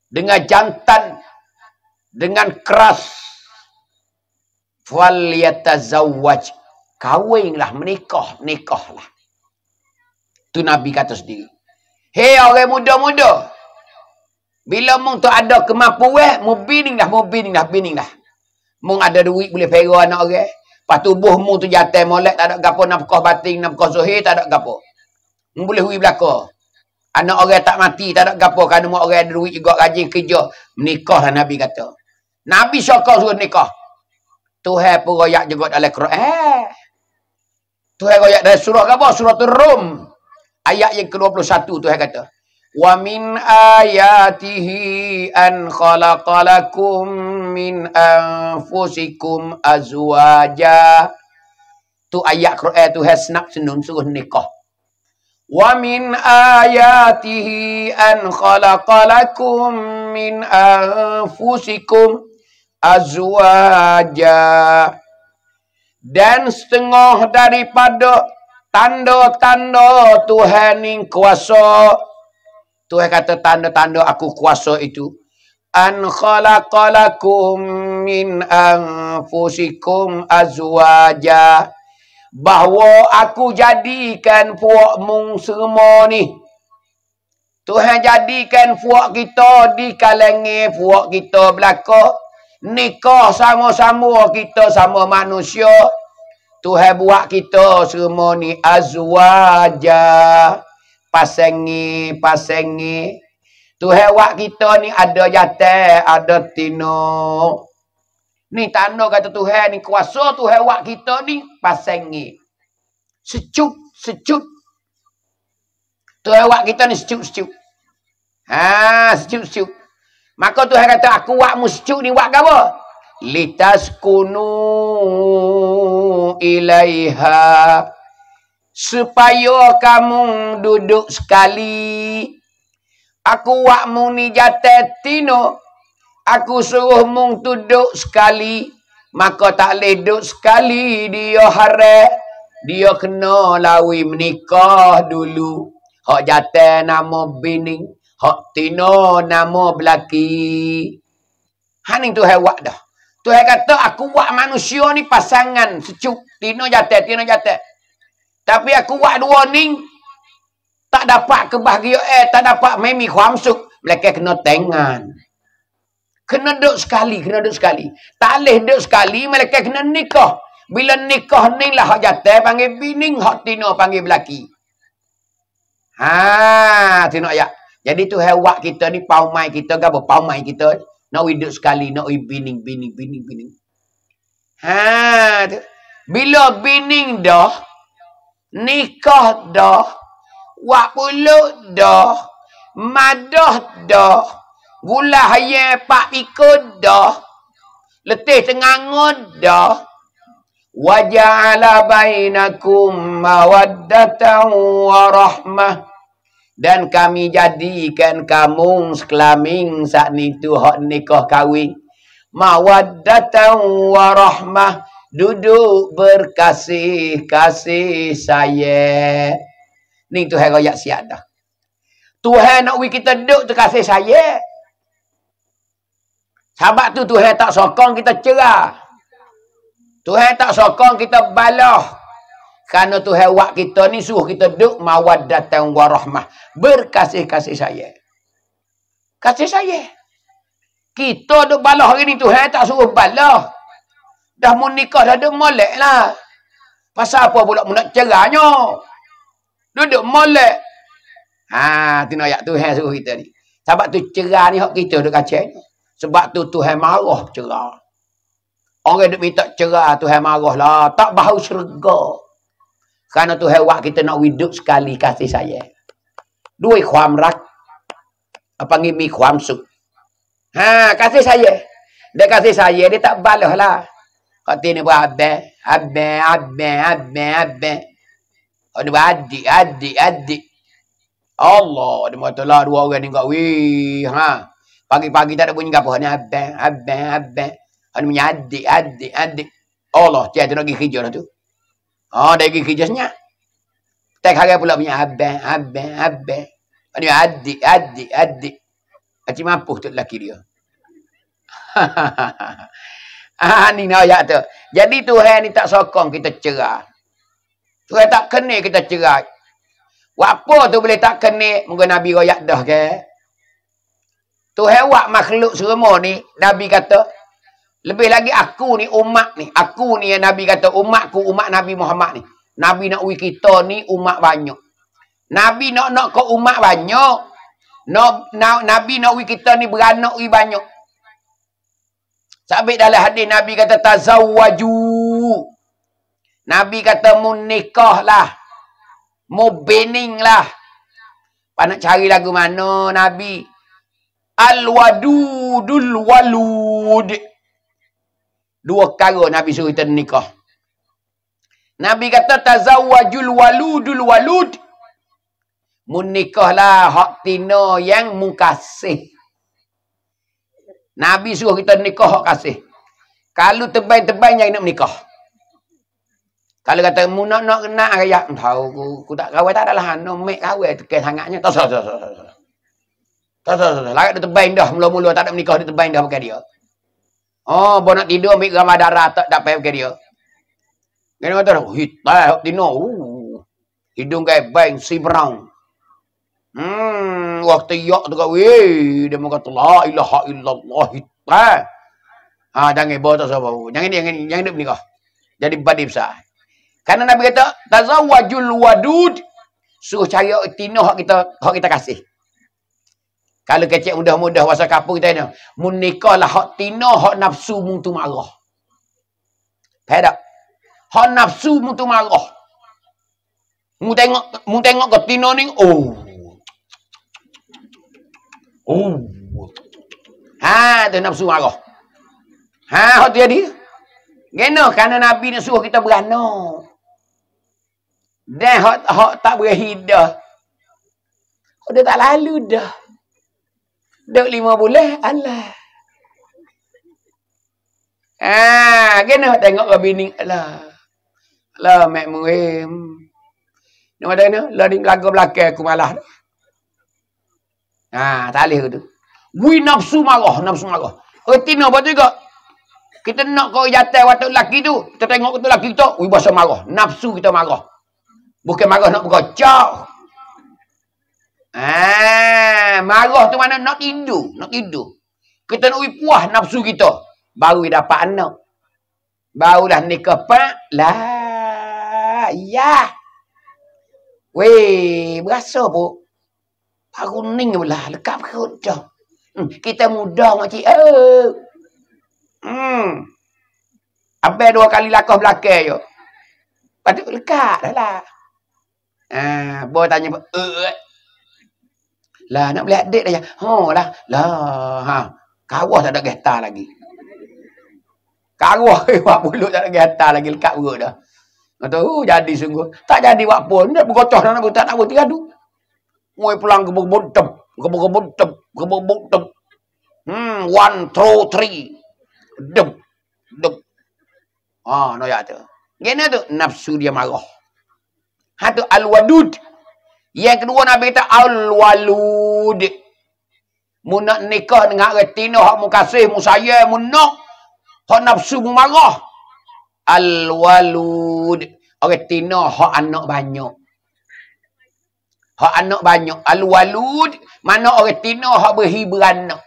Dengan jantan. Dengan keras. Fal yatazawwaj Kawinlah, menikah, menikahlah. Tu Nabi kata sendiri. Hei orang muda-muda. Bila mung tu ada kemampuan, mu bining dah, mu bining dah, bining dah. Mung ada duit boleh pera anak orang. Lepas tubuh mung tu jatuh molek, tak ada gapo nafkah batin, nafkah zuhir, tak ada gapo. Mung boleh hui belakang. Anak orang tak mati, tak ada gapo. Kerana mu orang ada duit juga rajin kerja. Menikah lah Nabi kata. Nabi syokal suruh nikah. Tuhan pun royak juga dalam Quran. Eh. Tuhan ayat dari surah apa? Surah Rum. Ayat yang ke-21 Tuhan kata. Wa min ayatihi an khalaqalakum min anfusikum azwaja. Tu ayat Quran Tuhan senak senun suruh nikah. Wa min ayatihi an khalaqalakum min anfusikum azwaja dan setengah daripada tanda-tanda Tuhan yang kuasa. Tuhan kata tanda-tanda aku kuasa itu. An khalaqalakum min anfusikum azwaja. Bahawa aku jadikan puak mung semua ni. Tuhan jadikan puak kita di kalangan puak kita belakang nikah sama-sama kita sama manusia. Tuhan buat kita semua ni azwaja. Pasengi, pasengi. Tuhan buat kita ni ada jatah, ada tino. Ni tanda kata Tuhan ni kuasa Tuhan buat kita ni pasengi. Sejuk, sejuk. Tuhan buat kita ni sejuk, sejuk. Ha, sejuk, sejuk. Maka Tuhan kata, aku buat muscuk ni buat apa? Litas kunu ilaiha. Supaya kamu duduk sekali. Aku buat mu ni jatetino. Aku suruh mu duduk sekali. Maka tak boleh duduk sekali dia harap. Dia kena lawi menikah dulu. Hak jatah nama bining. Hak tino nama belaki. Hani tu hewak dah. Tu kata aku buat manusia ni pasangan secuk. Tino jatuh, tino jatuh. Tapi aku buat dua ni. Tak dapat kebahagiaan. Eh, tak dapat memi khuamsuk. Mereka kena tengan. Kena duduk sekali. Kena duduk sekali. Tak boleh duduk sekali. Mereka kena nikah. Bila nikah ni lah hak jatuh. Panggil bining. Hak tino panggil belaki. Ha, tino ayat. Jadi tu hewak kita ni paumai kita ke apa? Paumai kita. Nak hidup sekali. Nak bining, bining, bining, bining. Ha, tu. Bila bining dah. Nikah dah. Wak puluk dah. Madah dah. Gula hayat pak ikut dah. Letih tengangun dah. Waja'ala bainakum mawaddatan wa rahmah dan kami jadikan kamu sekelamin saat itu hak nikah kahwin mawaddatan warahmah duduk berkasih kasih saya ni tu hai royak siap dah Tuhan nak we kita duduk tu kasih saya Sebab tu Tuhan tak sokong kita cerah. Tuhan tak sokong kita balah. Kerana Tuhan buat kita ni suruh kita duduk mawaddatan warahmah. Berkasih-kasih saya. Kasih saya. Kita duduk balah hari ni Tuhan tak suruh balah. Dah mau nikah dah duduk molek lah. Pasal apa pula nak cerahnya? Duduk molek. Ha, tu nak ayat Tuhan suruh kita ni. Sebab tu cerah ni hak kita duduk kacau Sebab tu Tuhan marah cerah. Orang duduk minta cerah Tuhan marah lah. Tak bau syurga. Kerana tu hewan kita nak hidup sekali kasih saya. Dua kuam rak. Apa ni mi kuam su. Ha, kasih saya. Dia kasih saya, dia tak balas lah. Kata ni buat abbe, abbe, abbe, abbe, abbe. Oh, dia buat adik, adik, adik. Allah, dia kata lah dua orang ni kat wih. Ha. Pagi-pagi tak ada bunyi apa. Ni abbe, abbe, abbe. Dia punya adik, adik. Allah, dia tu nak pergi kerja lah tu. Oh, dia pergi kerja senyap. Tak hari pula punya abang, abang, abang. Ini adik, adik, adik. Macam mampu tu lelaki dia. ah, ni ayat tu. Jadi Tuhan ni tak sokong kita cerah. Tuhan tak kena kita cerah. Apa tu boleh tak kena? Mungkin Nabi royak dah ke? Tuhan buat makhluk semua ni. Nabi kata, lebih lagi aku ni umat ni. Aku ni yang Nabi kata umatku umat Nabi Muhammad ni. Nabi nak uji kita ni umat banyak. Nabi nak nak ke umat banyak. Nabi nak uji kita ni beranak uji banyak. Sabit dalam hadis Nabi kata tazawwaju. Nabi kata munikah lah. Mu lah. Apa nak cari lagu mana Nabi? Al-wadudul walud. Dua perkara Nabi suruh kita nikah. Nabi kata tazawwajul waludul walud. Munikahlah hak tina yang mukasih. Nabi suruh kita nikah hak kasih. Kalau tebal-tebal yang nak menikah. Kalau kata mu nak nak nak raya tahu aku, aku tak kawin tak adalah no mek kawin tekan sangatnya. Tak sah sah sah. Tak sah sah. Lagat dia tebal dah mula-mula tak ada menikah dia tebal dah pakai dia. Oh, bo nak tidur ambil gambar darah tak tak payah pakai dia. Dia kata, hitai, tino. Uh, hidung kayak bang, si brown. Hmm, yak tu kau, weh, dia kata, la ilaha illallah, hitai. Ha, jangan bawa tak sabar. Jangan jangan jangan ni menikah. Jadi badi besar. Karena Nabi kata, tazawwajul wadud. Suruh cari tino hak kita, hak kita kasih. Kalau kecek mudah-mudah wasa kapur kita ni. Menikah lah hak tina, hak nafsu mu tu marah. Faham tak? Hak nafsu mu tu marah. Mu tengok, mu tengok ke tina ni, oh. Oh. Ha, tu nafsu marah. Ha, tu jadi. Gena, kerana Nabi ni suruh kita beranak. Dan hak, hak tak berhidah. Oh, dia tak lalu dah. Duk lima bulan, Allah. Ah, kena tengok ke bini lah. Lah, mek muhim. Ni ada ni, lah ni belakang aku malah. Ha, tak boleh tu. Wi nafsu marah, nafsu marah. Erti nak buat juga. Kita nak kau jatuh waktu lelaki tu. Kita tengok waktu lelaki tu. Wi bahasa marah. Nafsu kita marah. Bukan marah nak berkocok. Ah, marah tu mana nak tidur, nak tidur. Kita nak puas nafsu kita, baru dapat anak. Barulah nikah pak lah. Ya. Weh, berasa bu. Aku ning belah, lekat perut dah. Hmm, kita muda macam eh. Hmm. Apa dua kali lakah belakang yo. Patut lekat dah lah. Ah, boy tanya, eh, lah nak beli adik dah. Oh lah. Lah. Ha. Kawah tak ada geta lagi. Kawah buat mulut tak ada geta lagi. Lekat perut dah. Kata, oh jadi sungguh. Tak jadi buat pun. Dia berkocok nak buat. Tak nak buat Mui pulang ke bukit tem. Ke bukit tem. Ke bukit tem. Hmm. One, two, three. Dem. Dem. Ah, no ya tu. Gimana tu? Nafsu dia marah. Ha tu al-wadud. Yang kedua Nabi kata al-walud. Mu nak nikah dengan retina hak mu kasih, mu sayang, mu nak. Hak nafsu mu marah. Al-walud. Retina hak anak banyak. Hak anak banyak. Al-walud. Mana retina hak berhi beranak.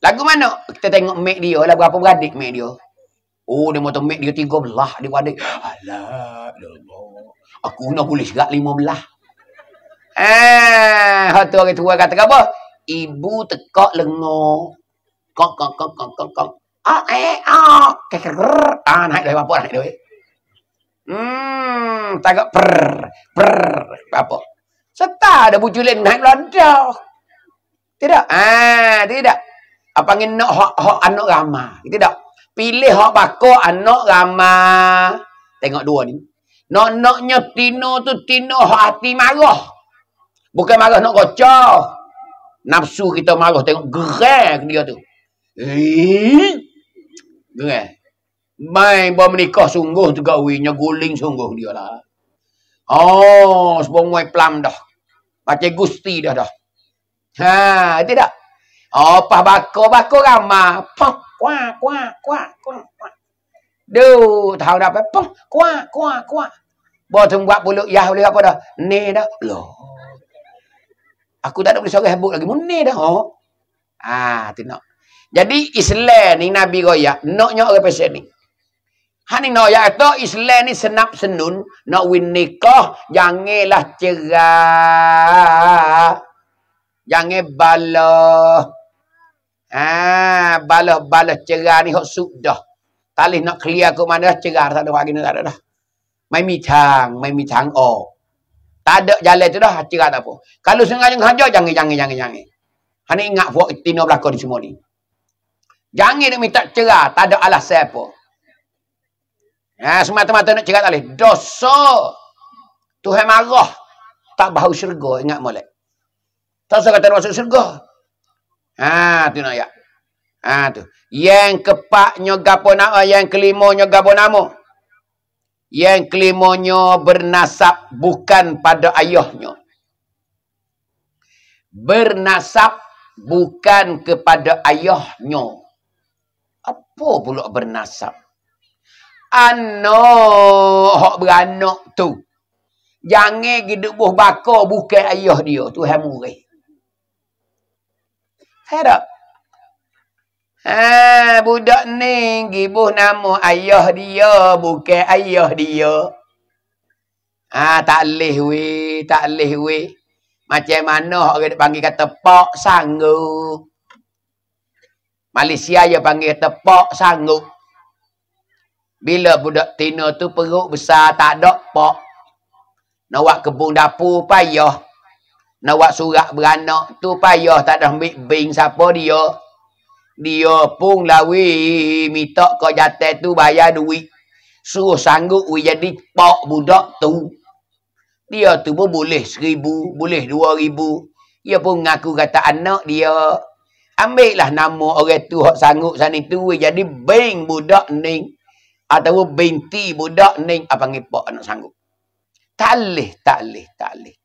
Lagu mana? Kita tengok mek dia lah. Berapa beradik mek dia? Oh, dia motor mek dia tiga belah. Dia beradik. Alah, Allah. Aku nak boleh serak lima belah. Eh, hak tu orang tua kata apa? ibu tekak lengo. Kok kok kok kok kok kok. Ah eh ah. Keker. Ah naik dari apa naik dari. Hmm, tagak per per apa? Serta ada bujulin naik loncat. Tidak. Ah, tidak. Apa ngin nak hak hak anak ramah. Tidak. Pilih hak bako anak ramah. Tengok dua ni. Nak-naknya Tino tu Tino hati marah. Bukan marah nak kocok. Nafsu kita marah tengok gerai dia tu. Eh. Gerai. Mai bawa menikah sungguh tu kawinya guling sungguh dia lah. Oh, sebong muai dah. Macam gusti dah dah. Ha, tidak. Oh, pas bako bako ramah. Pok, kuah, kuah, kuah, kuah, kuah. Duh, tahu dah apa? Pok, kuah, kuah, kuah. Bawa tu buat puluk yah boleh apa dah? Ni dah. Loh. Aku tak ada boleh sorang habuk lagi. Muni dah. Oh. Ah, tu nak. Jadi Islam ni Nabi royak. Naknya orang pasal ni. Hani nak ya itu Islam ni senap senun. Nak win nikah. Janganlah cerah. Jangan balah. Ah, balah-balah cerah ni hok sudah. Talih nak clear ke mana cerah. Tak ada lagi tak ada dah. Mai mi chang, mai mi chang oh. Tak ada jalan tu dah, cerah tak apa. Kalau sengaja hajar, jangan, jangan, jangan, jangan. Hanya ingat buat tino belakang ni semua ni. Jangan nak minta cerah, tak ada alasan apa. Ha, semata-mata nak tak boleh. Dosa. Tuhan marah. Tak bau syurga, ingat molek. Tak usah kata masuk syurga. Ha, tu nak ya. Ha, tu. Yang kepaknya gapo nama, yang kelimanya gapo nama. Yang kelimanya bernasab bukan pada ayahnya. Bernasab bukan kepada ayahnya. Apa pula bernasab? Anak hok beranak tu. Jangan hidup buh bakar bukan ayah dia. Tuhan murid. Harap. Ha, budak ni gibuh nama ayah dia, bukan ayah dia. Ha, tak leh we, tak leh we. Macam mana orang panggil kata pak sanggup. Malaysia dia panggil kata pak sanggup. Bila budak Tina tu perut besar tak ada pak. Nak buat kebun dapur payah. Nak buat surat beranak tu payah tak ada ambil bing siapa dia dia pun lawi minta kau jatuh tu bayar duit. Suruh sanggup we jadi pak budak tu. Dia tu pun boleh seribu, boleh dua ribu. Dia pun ngaku kata anak dia. Ambil lah nama orang tu hak sanggup sana tu jadi bing budak ni. Atau binti budak ni apa panggil pak anak sanggup. Tak tak tak leh, tak leh.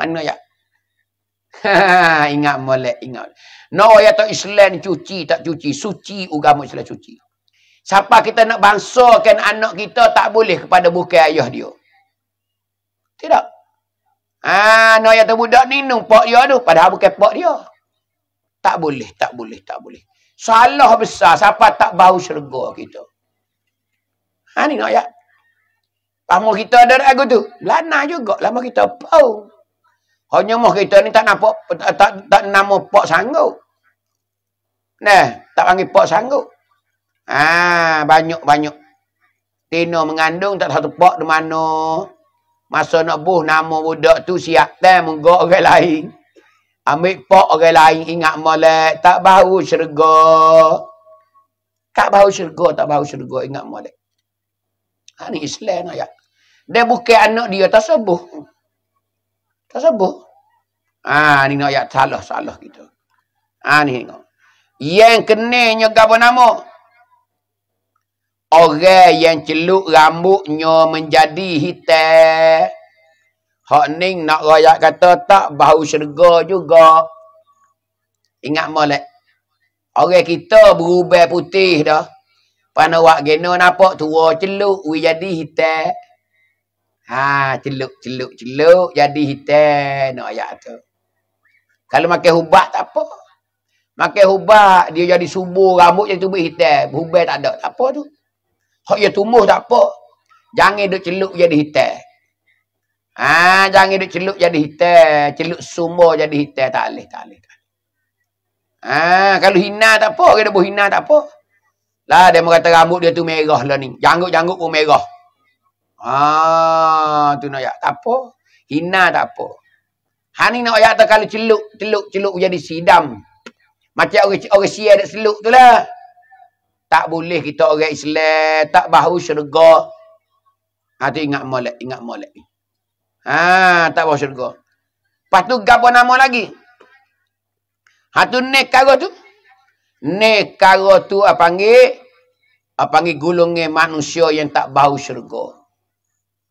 Mana ya? ingat molek, ingat. No ya tak Islam cuci tak cuci, suci agama Islam cuci. Siapa kita nak bangsakan anak kita tak boleh kepada bukan ayah dia. Tidak. Ah, no ya budak ni numpak dia tu padahal bukan pak dia. Tak boleh, tak boleh, tak boleh. Salah besar siapa tak bau syurga kita. Ha ni nak ya. Lama kita ada lagu tu. Lana juga. Lama kita bau. Hanya mah kita ni tak nampak tak, tak, tak nama pak sanggup. Nah, tak panggil pak sanggup. Ah, banyak-banyak. Tino mengandung tak satu pak di mana. Masa nak buh nama budak tu siap teh menggok orang lain. Ambil pak orang lain ingat molek tak bau syurga. Tak bau syurga, tak bau syurga ingat molek. Ha ni Islam ayat. Dia bukan anak dia. Tak sebut. Ah, ni nak ayat salah-salah kita. Ah, ni tengok. Yang kenanya apa nama? Orang yang celuk rambutnya menjadi hitam. Hak ni nak rakyat kata tak bau syurga juga. Ingat molek. Orang kita berubah putih dah. Pana wak geno nampak tua celuk we jadi hitam. Ha celuk celuk celuk jadi hitam no ayat tu. Kalau makan ubat tak apa. Makan ubat dia jadi subur rambut jadi tumbuh hitam. Ubat tak ada. Tak apa tu. Hak dia tumbuh tak apa. Jangan duk celuk jadi hitam. Ha jangan duk celuk jadi hitam, celuk sumur jadi hitam tak leh tak leh. Ha kalau hina tak apa, kita buh hina tak apa. Lah dia kata rambut dia tu merah lah ni. Janggut-janggut pun merah. Ah, tu nak ya. Tak apa. Hina tak apa. Ha ni nak ayat kalau celuk, celuk, celuk jadi sidam. Macam orang orang sia ada seluk tu lah. Tak boleh kita orang Islam tak bahu syurga. Ha tu ingat molek, ingat molek. Ha tak bahu syurga. Lepas tu gapo nama lagi? Ha tu nekara tu. Nekara tu apa panggil? Apa panggil gulungnya manusia yang tak bau syurga.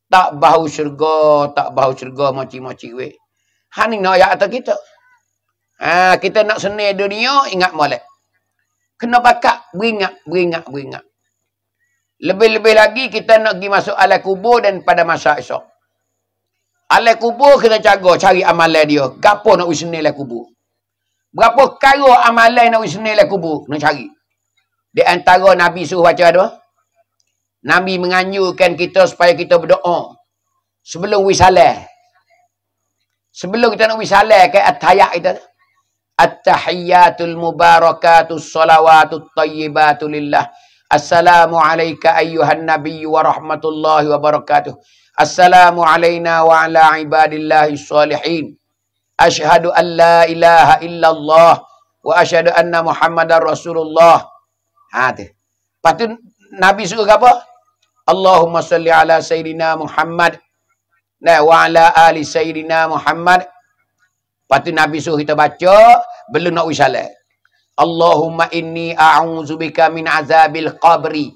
Tak bau syurga, tak bau syurga moci-moci we. Ha ni nak ayat atas kita. Ha, kita nak seni dunia, ingat molek. Kena bakat, beringat, beringat, beringat. Lebih-lebih lagi kita nak pergi masuk alam kubur dan pada masa esok. Alam kubur kena jaga cari amalan dia. Gapo nak usni alam kubur? Berapa kara amalan nak usni alam kubur? Kena cari. Di antara Nabi suruh baca apa? Nabi menganjurkan kita supaya kita berdoa. Sebelum wisalah. Sebelum kita nak wisalah ke at-tayak kita. At-tahiyyatul mubarakatus salawatut tayyibatu lillah. Assalamu alayka ayyuhan nabiyyu wa rahmatullahi wa barakatuh. Assalamu alayna wa ala ibadillahi salihin. Ashhadu an la ilaha illallah wa ashhadu anna muhammadar rasulullah. Ha tu. Lepas tu Nabi suruh apa? Allahumma salli ala Sayyidina Muhammad. Nah, wa ala ali Sayyidina Muhammad. Lepas tu Nabi suruh kita baca. Belum nak wisalah. Allahumma inni a'udzubika min azabil qabri.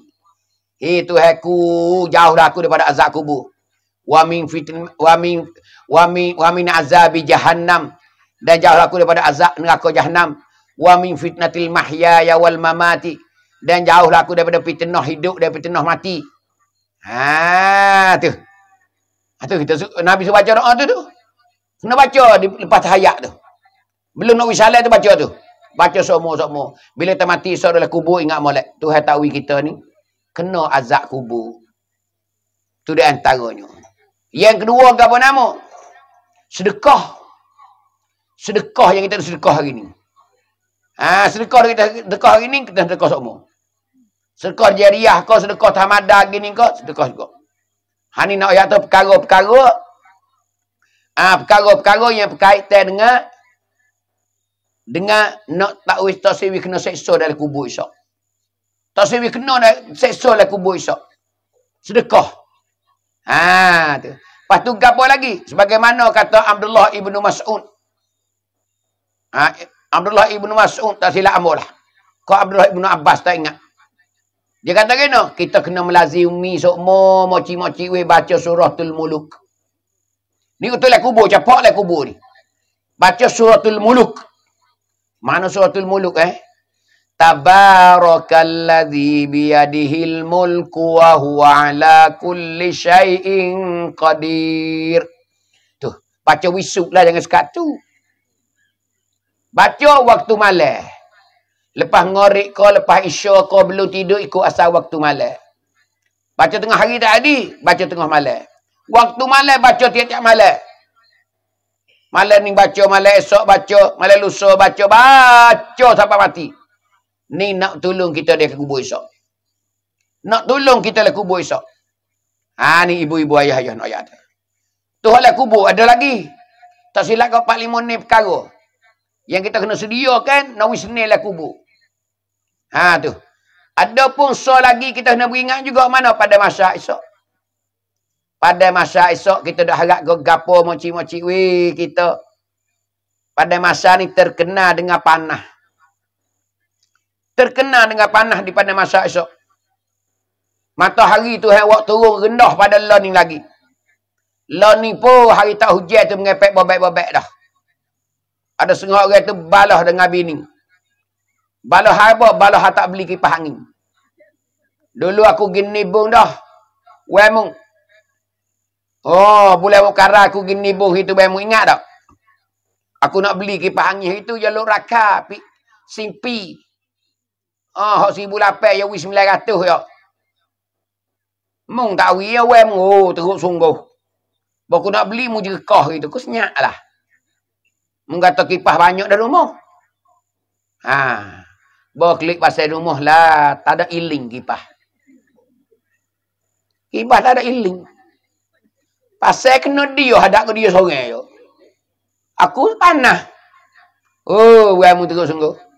Hei Tuhanku, jauhlah aku daripada azab kubur. Wa min fitn wa min wa min wa min azabi jahannam. Dan jauhlah aku daripada azab neraka jahannam. Wa min fitnatil mahya wal mamati dan jauhlah aku daripada fitnah hidup dan fitnah mati. Ha tu. Ha tu kita Nabi suruh baca doa tu tu. Kena baca di lepas hayat tu. Belum nak wisalah tu baca tu. Baca semua-semua. Bila kita mati so dalam kubur ingat molek. Tuhan tahu kita ni kena azab kubur. Tu di antaranya. Yang kedua apa nama? Sedekah. Sedekah yang kita sedekah hari ni. Ha, sedekah kita sedekah hari ni kita sedekah semua. Sedekah jariah kau, sedekah tamadah gini kau, sedekah juga. Ha ni nak ayat perkara-perkara. Ah ha, perkara-perkara yang berkaitan dengan dengan nak tak wis tasawuf kena seksa dalam kubur esok. Tasawuf kena nak seksa dalam kubur esok. Sedekah. Ha tu. Lepas tu gapo lagi? Sebagaimana kata Abdullah ibnu Mas'ud. Ha, Abdullah ibnu Mas'ud tak silap ambulah. Kau Abdullah ibnu Abbas tak ingat. Dia kata kena, kita kena melazimi sokmo moci-moci we baca suratul muluk. Ni betul lah kubur, lah kubur ni. Baca suratul muluk. Mana suratul muluk eh? Tabarakalladzi biyadihil mulku wa huwa ala kulli syai'in qadir. Tuh, baca wisuk lah jangan sekat tu. Baca waktu malam. Lepas ngorik kau, lepas isya kau belum tidur ikut asal waktu malam. Baca tengah hari tadi, baca tengah malam. Waktu malam, baca tiap-tiap malam. Malam ni baca, malam esok baca, malam lusa baca, baca sampai mati. Ni nak tolong kita ke kubur esok. Nak tolong kita lah kubur esok. Ha ni ibu-ibu ayah-ayah nak ayat. Tuhan lah kubur, ada lagi. Tak silap kau 4-5 ni perkara. Yang kita kena sediakan, nak wisnil lah kubur. Ha tu. Ada pun so lagi kita kena beringat juga mana pada masa esok. Pada masa esok kita dah harap ke gapo moci-moci we kita. Pada masa ni terkena dengan panah. Terkena dengan panah di pada masa esok. Matahari tu hai waktu turun rendah pada lo ni lagi. Lo ni pun hari tak hujan tu mengepek bobek-bobek dah. Ada setengah orang tu balah dengan bini. Balah apa? Balah tak beli kipas angin. Dulu aku gini bung dah. Wemu. Oh, bulan mukara aku gini bung itu wemu ingat tak? Aku nak beli kipas angin itu jalur raka. Pi, simpi. Oh, hak seribu lapan ya wis sembilan ratus ya. Mung tak wi ya wemu. Oh, teruk sungguh. Baku nak beli mu jekah itu. Kau senyak lah. Mung kata kipas banyak dalam rumah. Ha. Bawa klik pasal rumah lah. Tak ada iling kipas. Kipas tak ada iling. Pasal kena dia hadap ke dia seorang yo. Aku panah. Oh, wemu teruk sungguh.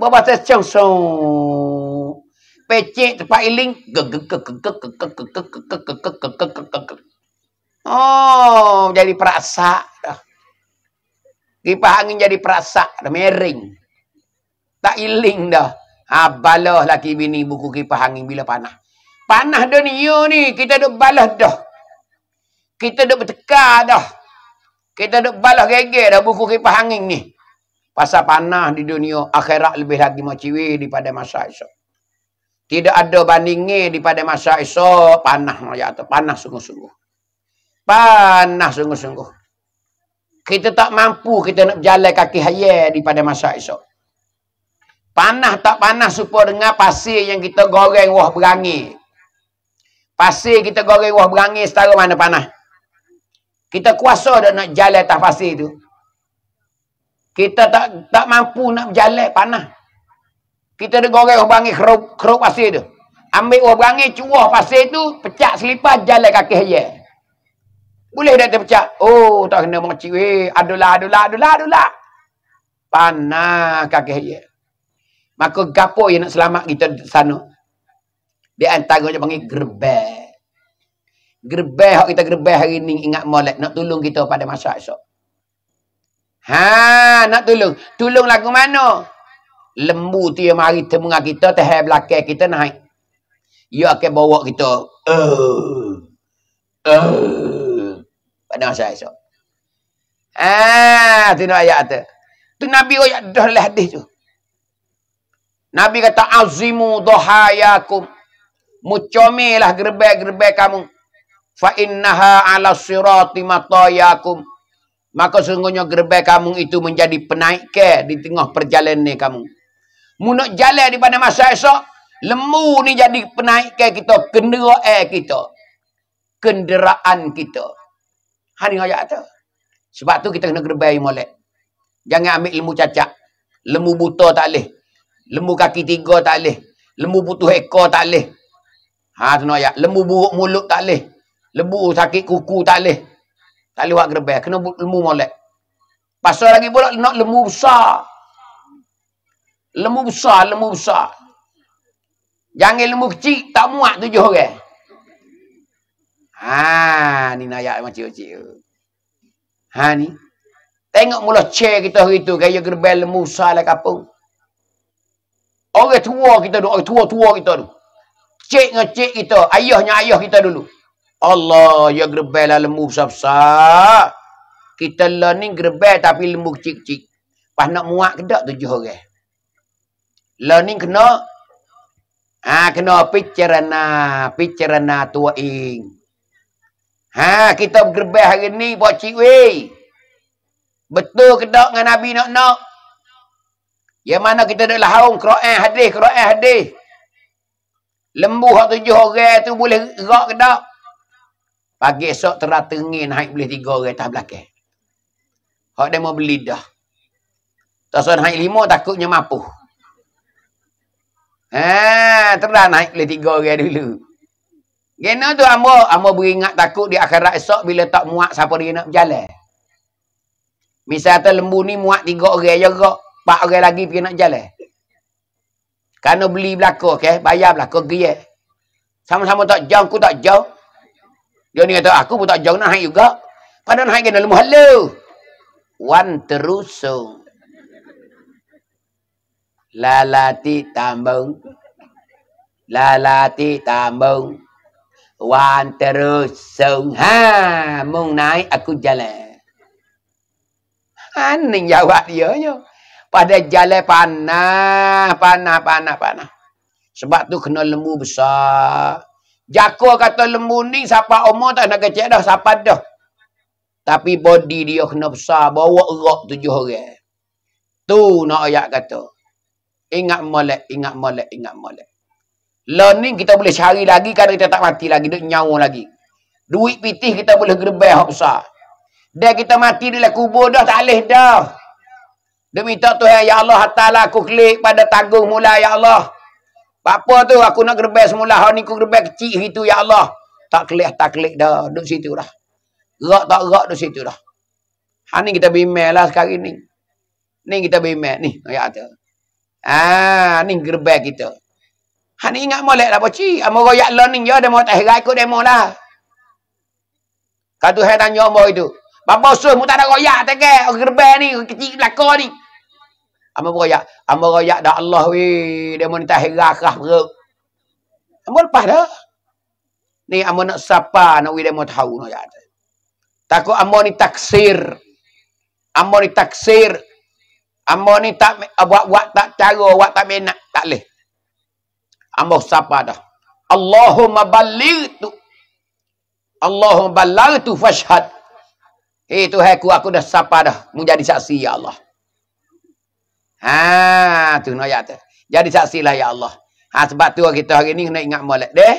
Bawa cong song. Pecik tempat iling. Oh, jadi perasak dah. Kipas angin jadi perasak dah mering. Tak iling dah. Ha, balah laki bini buku kipas angin bila panah. Panah dunia ni, kita duk balas dah. Kita duk bertekar dah. Kita duk balas geger dah buku kipas angin ni. Pasal panah di dunia, akhirat lebih lagi maciwi daripada masa esok. Tidak ada bandingnya daripada masa esok, panah. Ya, panah sungguh-sungguh. Panah sungguh-sungguh. Kita tak mampu kita nak berjalan kaki hayal daripada masa esok. Panah tak panas supaya dengan pasir yang kita goreng wah berangi. Pasir kita goreng wah berangi setara mana panah. Kita kuasa dah nak jalan atas pasir tu. Kita tak tak mampu nak berjalan panah. Kita dah goreng wah berangi keruk, keruk pasir tu. Ambil wah berangi cuah pasir tu, pecah selipar jalan kaki hayal. Boleh dah terpecah. Oh, tak kena mengecik. Eh, adulah, adulah, adulah, adulah. Panah kaki hayal. Maka gapo yang nak selamat kita di sana? Di antaranya panggil gerbek. Gerbek kita gerbek hari ni ingat molek. Nak tolong kita pada masa esok. Ha, nak tolong. Tolong lagu mana? Lembu tu yang mari temu kita, tehai belakang kita naik. Ia akan bawa kita. Uh, uh, pada masa esok. Ah, tu nak ayat tu. Tu Nabi ayat dah lah hadis tu. Nabi kata azimu dhahayakum. Mucomilah gerbek-gerbek kamu. Fa innaha ala sirati matayakum. Maka sungguhnya gerbek kamu itu menjadi penaik ke di tengah perjalanan kamu. Mu nak jalan di pada masa esok, lembu ni jadi penaik ke kita, kenderaan kita. Kenderaan kita. Hari ayat tu. Sebab tu kita kena gerbek molek. Jangan ambil lembu cacat. Lembu buta tak boleh. Lembu kaki tiga tak boleh. Lembu putus ekor tak boleh. Ha, tu ayat. Lembu buruk mulut tak boleh. Lembu sakit kuku tak boleh. Tak boleh buat gerbel. Kena lembu molek. Pasal lagi pula nak lembu besar. Lembu besar, lembu besar. Jangan lembu kecil, tak muat tujuh orang. Ha, ni nak ayat macam-macam. Ha, ni. Tengok mula chair kita hari tu. Gaya gerbel lembu besar lah kapung. Orang tua kita dulu. Orang tua-tua kita dulu. Cik dengan cik kita. Ayahnya ayah kita dulu. Allah, ya gerbel lah lembu besar-besar. Kita lah ni gerbel tapi lembu kecil-kecil. Pas nak muat ke tak tujuh orang. Lah ni kena. Ha, kena picerana. Picerana tua ing. Ha, kita gerbel hari ni buat cik weh. Betul ke tak dengan Nabi nak-nak? Yang mana kita dah lahung Quran hadis, Quran hadis. Lembu hak tujuh orang tu boleh gerak ke tak? Pagi esok terang tengin naik boleh tiga orang atas belakang. Hak dia mau beli dah. Tak soal naik lima takutnya mampu. Ha, terang naik boleh tiga orang dulu. Gena tu amo amo beringat takut di akhirat esok bila tak muat siapa dia nak berjalan. Misalnya lembu ni muat tiga orang gerak. Pak orang lagi pergi nak jalan. Kerana beli belakang, okay? bayar belakang, pergi. Sama-sama tak jauh, aku tak jauh. Dia ni kata, aku pun tak jauh nak naik juga. Padahal naik kena lemah halu. Wan terusung. Lalati tambung. Lalati tambung. Wan terusung. Ha, mung naik aku jalan. Aning jawab dia nya. Pada jalan panah, panah, panah, panah. Sebab tu kena lembu besar. Jako kata lembu ni siapa umur tak nak kecek dah, siapa dah. Tapi body dia kena besar, bawa erak tujuh orang. Tu nak ayat kata. Ingat molek, ingat molek, ingat molek. Learning kita boleh cari lagi kalau kita tak mati lagi, duk nyawa lagi. Duit pitih kita boleh gerbeh hak besar. Dan kita mati dalam kubur dah tak boleh dah. Dia minta Tuhan, Ya Allah, hatalah aku klik pada tanggung mula, Ya Allah. Apa tu aku nak gerbek semula. Hal ni aku gerbek kecil itu ya Allah. Tak klik tak klik dah. Duduk situ dah. Gerak tak gerak duduk situ dah. Ha ni kita bimbel lah sekarang ni. Ni kita bimbel ni. Ayat tu. Ah, ni gerbek kita. Ha ni ingat molek lah poci. Amo royak learning je. Dia mau tak herai ikut demo lah. Kata saya tanya amor itu. Bapa usul mu tak ada royak tak ke? Gerbek ni. Kecil belakang ni. Amo royak. Amo royak dah Allah weh. Dia mau tak herai kerah perut. Amo lepas dah. Ni amo nak sapa nak weh dia mau tahu. No, ya. Takut amo ni taksir. Amo ni taksir. Amo ni tak buat-buat tak cara. Buat tak menak. Tak boleh. Amo sapa dah. Allahumma baligh tu. Allahumma baligh tu fashhad. Eh Tuhan aku, aku dah sapa dah. Menjadi saksi ya Allah. Ha, tu no ya tu. Jadi saksilah ya Allah. Ha sebab tu kita hari ni kena ingat molek deh.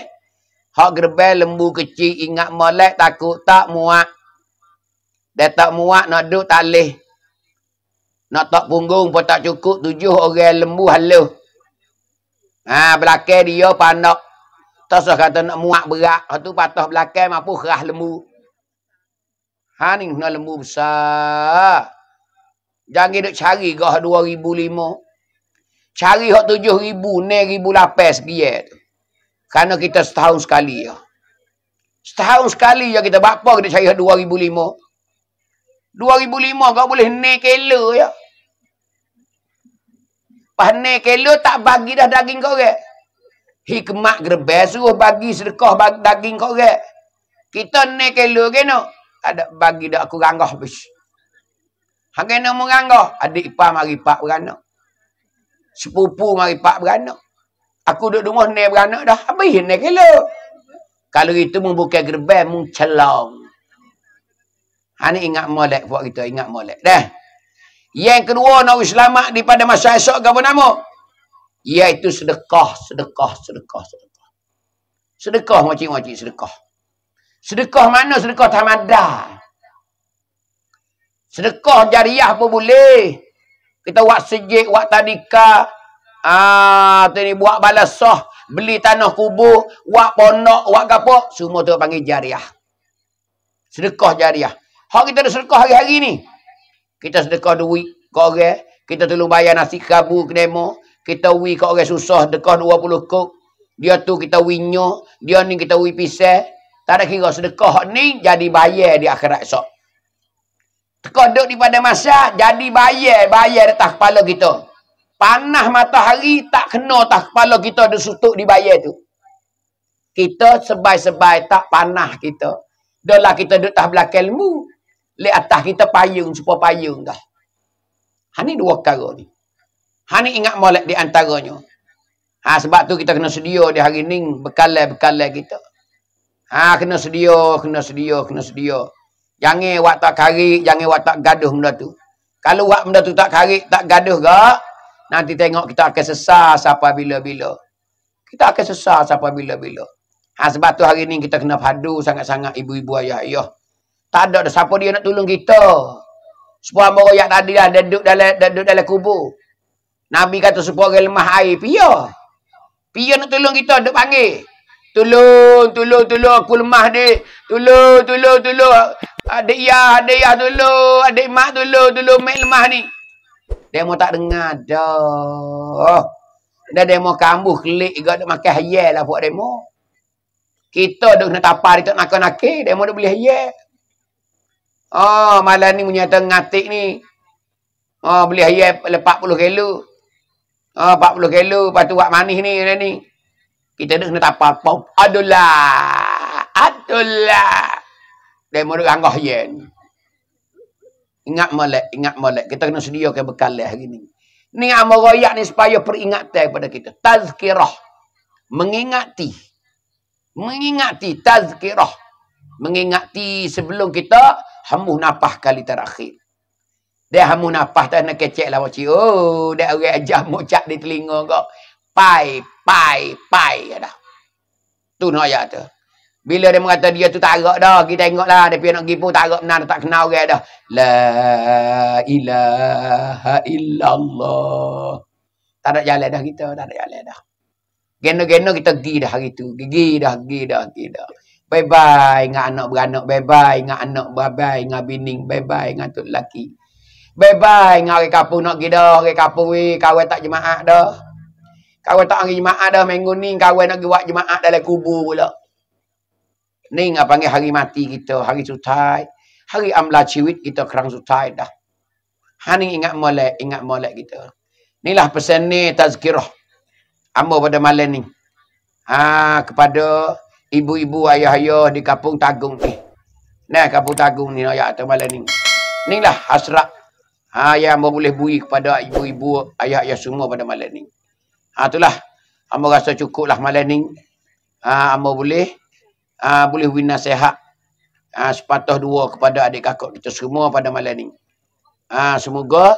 Hak gerbel lembu kecil ingat molek takut tak muak. Dia tak muak nak duduk tak leh. Nak tak punggung pun tak cukup tujuh orang lembu halus. Ha belakang dia panak. Tak kata nak muak berat. Hak tu patah belakang mampu kerah lembu. Ha ni kena lembu besar. Jangan duk cari gah 2005. Cari hak 7000, ne 1008 sekian tu. Karena kita setahun sekali ya. Setahun sekali ya kita buat apa kita cari hak 2005. 2005 kau boleh ne kilo ya. Pas ne kilo tak bagi dah daging kau ke. Hikmat gerbes suruh bagi sedekah bagi daging kau ke. Kita ne kilo ke no. Ada bagi dah aku ranggah habis. Hang kena menganggah. Adik ipar mari pak beranak. Sepupu mari pak beranak. Aku duduk rumah ni beranak dah. Habis ni kilo. Kalau itu membuka gerbang, mencelong. Ha ni ingat molek buat kita. Ingat molek. Dah. Yang kedua nak selamat daripada masa esok apa nama? Iaitu sedekah, sedekah, sedekah, sedekah. Sedekah macam-macam sedekah. Sedekah mana? Sedekah tamadah. Sedekah jariah pun boleh. Kita buat sejik, buat tadika. Ah, tu ni buat balasah. Beli tanah kubur. Buat pondok, buat kapok. Semua tu panggil jariah. Sedekah jariah. Hak kita ada sedekah hari-hari ni. Kita sedekah duit ke orang. Kita tolong bayar nasi kabu ke demo. Kita wi ke orang susah. Sedekah 20 kok. Dia tu kita winyo. Dia ni kita wi pisah. Tak ada kira sedekah ni jadi bayar di akhirat esok. Terkodok di pada masa, jadi bayar, bayar di atas kepala kita. Panah matahari tak kena atas kepala kita, dia sutuk dibayar tu. Kita sebai-sebai tak panah kita. Dalam kita duduk atas belakang ilmu. Lihat atas kita payung, supaya payung dah. Ha ni dua perkara ni. Ha ni ingat molek di antaranya. Ha sebab tu kita kena sedia di hari ni bekalai-bekalai kita. Ha kena sedia, kena sedia, kena sedia. Jangan buat tak karik, jangan buat tak gaduh benda tu. Kalau buat benda tu tak karik, tak gaduh gak, nanti tengok kita akan sesar sampai bila-bila. Kita akan sesar sampai bila-bila. Ha, sebab tu hari ni kita kena padu sangat-sangat ibu-ibu ayah ayah. Tak ada dah siapa dia nak tolong kita. Supaya orang yang tadi dah duduk dalam, duduk dalam kubur. Nabi kata supaya orang lemah air, pia. Pia nak tolong kita, duduk panggil. Tolong, tolong, tolong aku lemah dek. Tolong, tolong, tolong. Adik ya, adik ya tolong. Adik mak tolong, tolong mak lemah ni. Mau tak dengar dah. Dan dia mau kambuh kelik juga duk makan hayal lah buat demo. Kita duk nak tapar dia tak nak dia mau duk beli hayal. Oh, malam ni punya ngatik ni. Oh, beli hayal 40 kilo. Oh, 40 kilo, lepas tu buat manis ni, ni. Kita nak nak apa pop. Adulah. Adulah. Dia mau anggah yen. Ingat molek, ingat molek. Kita kena sedia ke bekal hari ni. Ni amal royak ni supaya peringatan kepada kita. Tazkirah. Mengingati. Mengingati tazkirah. Mengingati sebelum kita hamu napah kali terakhir. Dia hamu napah tak nak kecek lah macam Oh, dia orang ajar mucak di telinga kau. Pai, pai, pai. Dah. Tu nak ayat tu. Bila dia mengata dia tu tak agak dah. Kita tengoklah. Dia pergi nak pergi pun tak agak benar. Tak kenal orang dah. La ilaha illallah. Tak ada jalan dah kita. Tak ada jalan dah. Gena-gena kita pergi dah hari tu. Gigi dah, gigi dah, gigi dah. Bye-bye dengan anak beranak. Bye-bye dengan anak bye-bye dengan bining. Bye-bye dengan tu lelaki. Bye-bye dengan orang kapur nak pergi dah. Orang kapur weh. Kawan tak jemaah dah. Kawan tak pergi jemaah dah. Minggu ni kawan nak pergi buat jemaah dalam kubur pula. Ni ngah panggil hari mati kita, hari sutai. Hari amla ciwit kita kerang sutai dah. Hani ingat molek, ingat molek kita. Inilah pesan ni tazkirah. Amba pada malam ni. Ha, kepada ibu-ibu ayah-ayah di kampung Tagung ni. Nah, kampung Tagung ni ayat atas malam ni. Inilah hasrat. Ha, yang amba boleh bui kepada ibu-ibu ayah-ayah semua pada malam ni. Ha, itulah. Amba rasa cukup lah malam ni. Ha, amba boleh uh, boleh beri nasihat uh, sepatah dua kepada adik kakak kita semua pada malam ni. Uh, semoga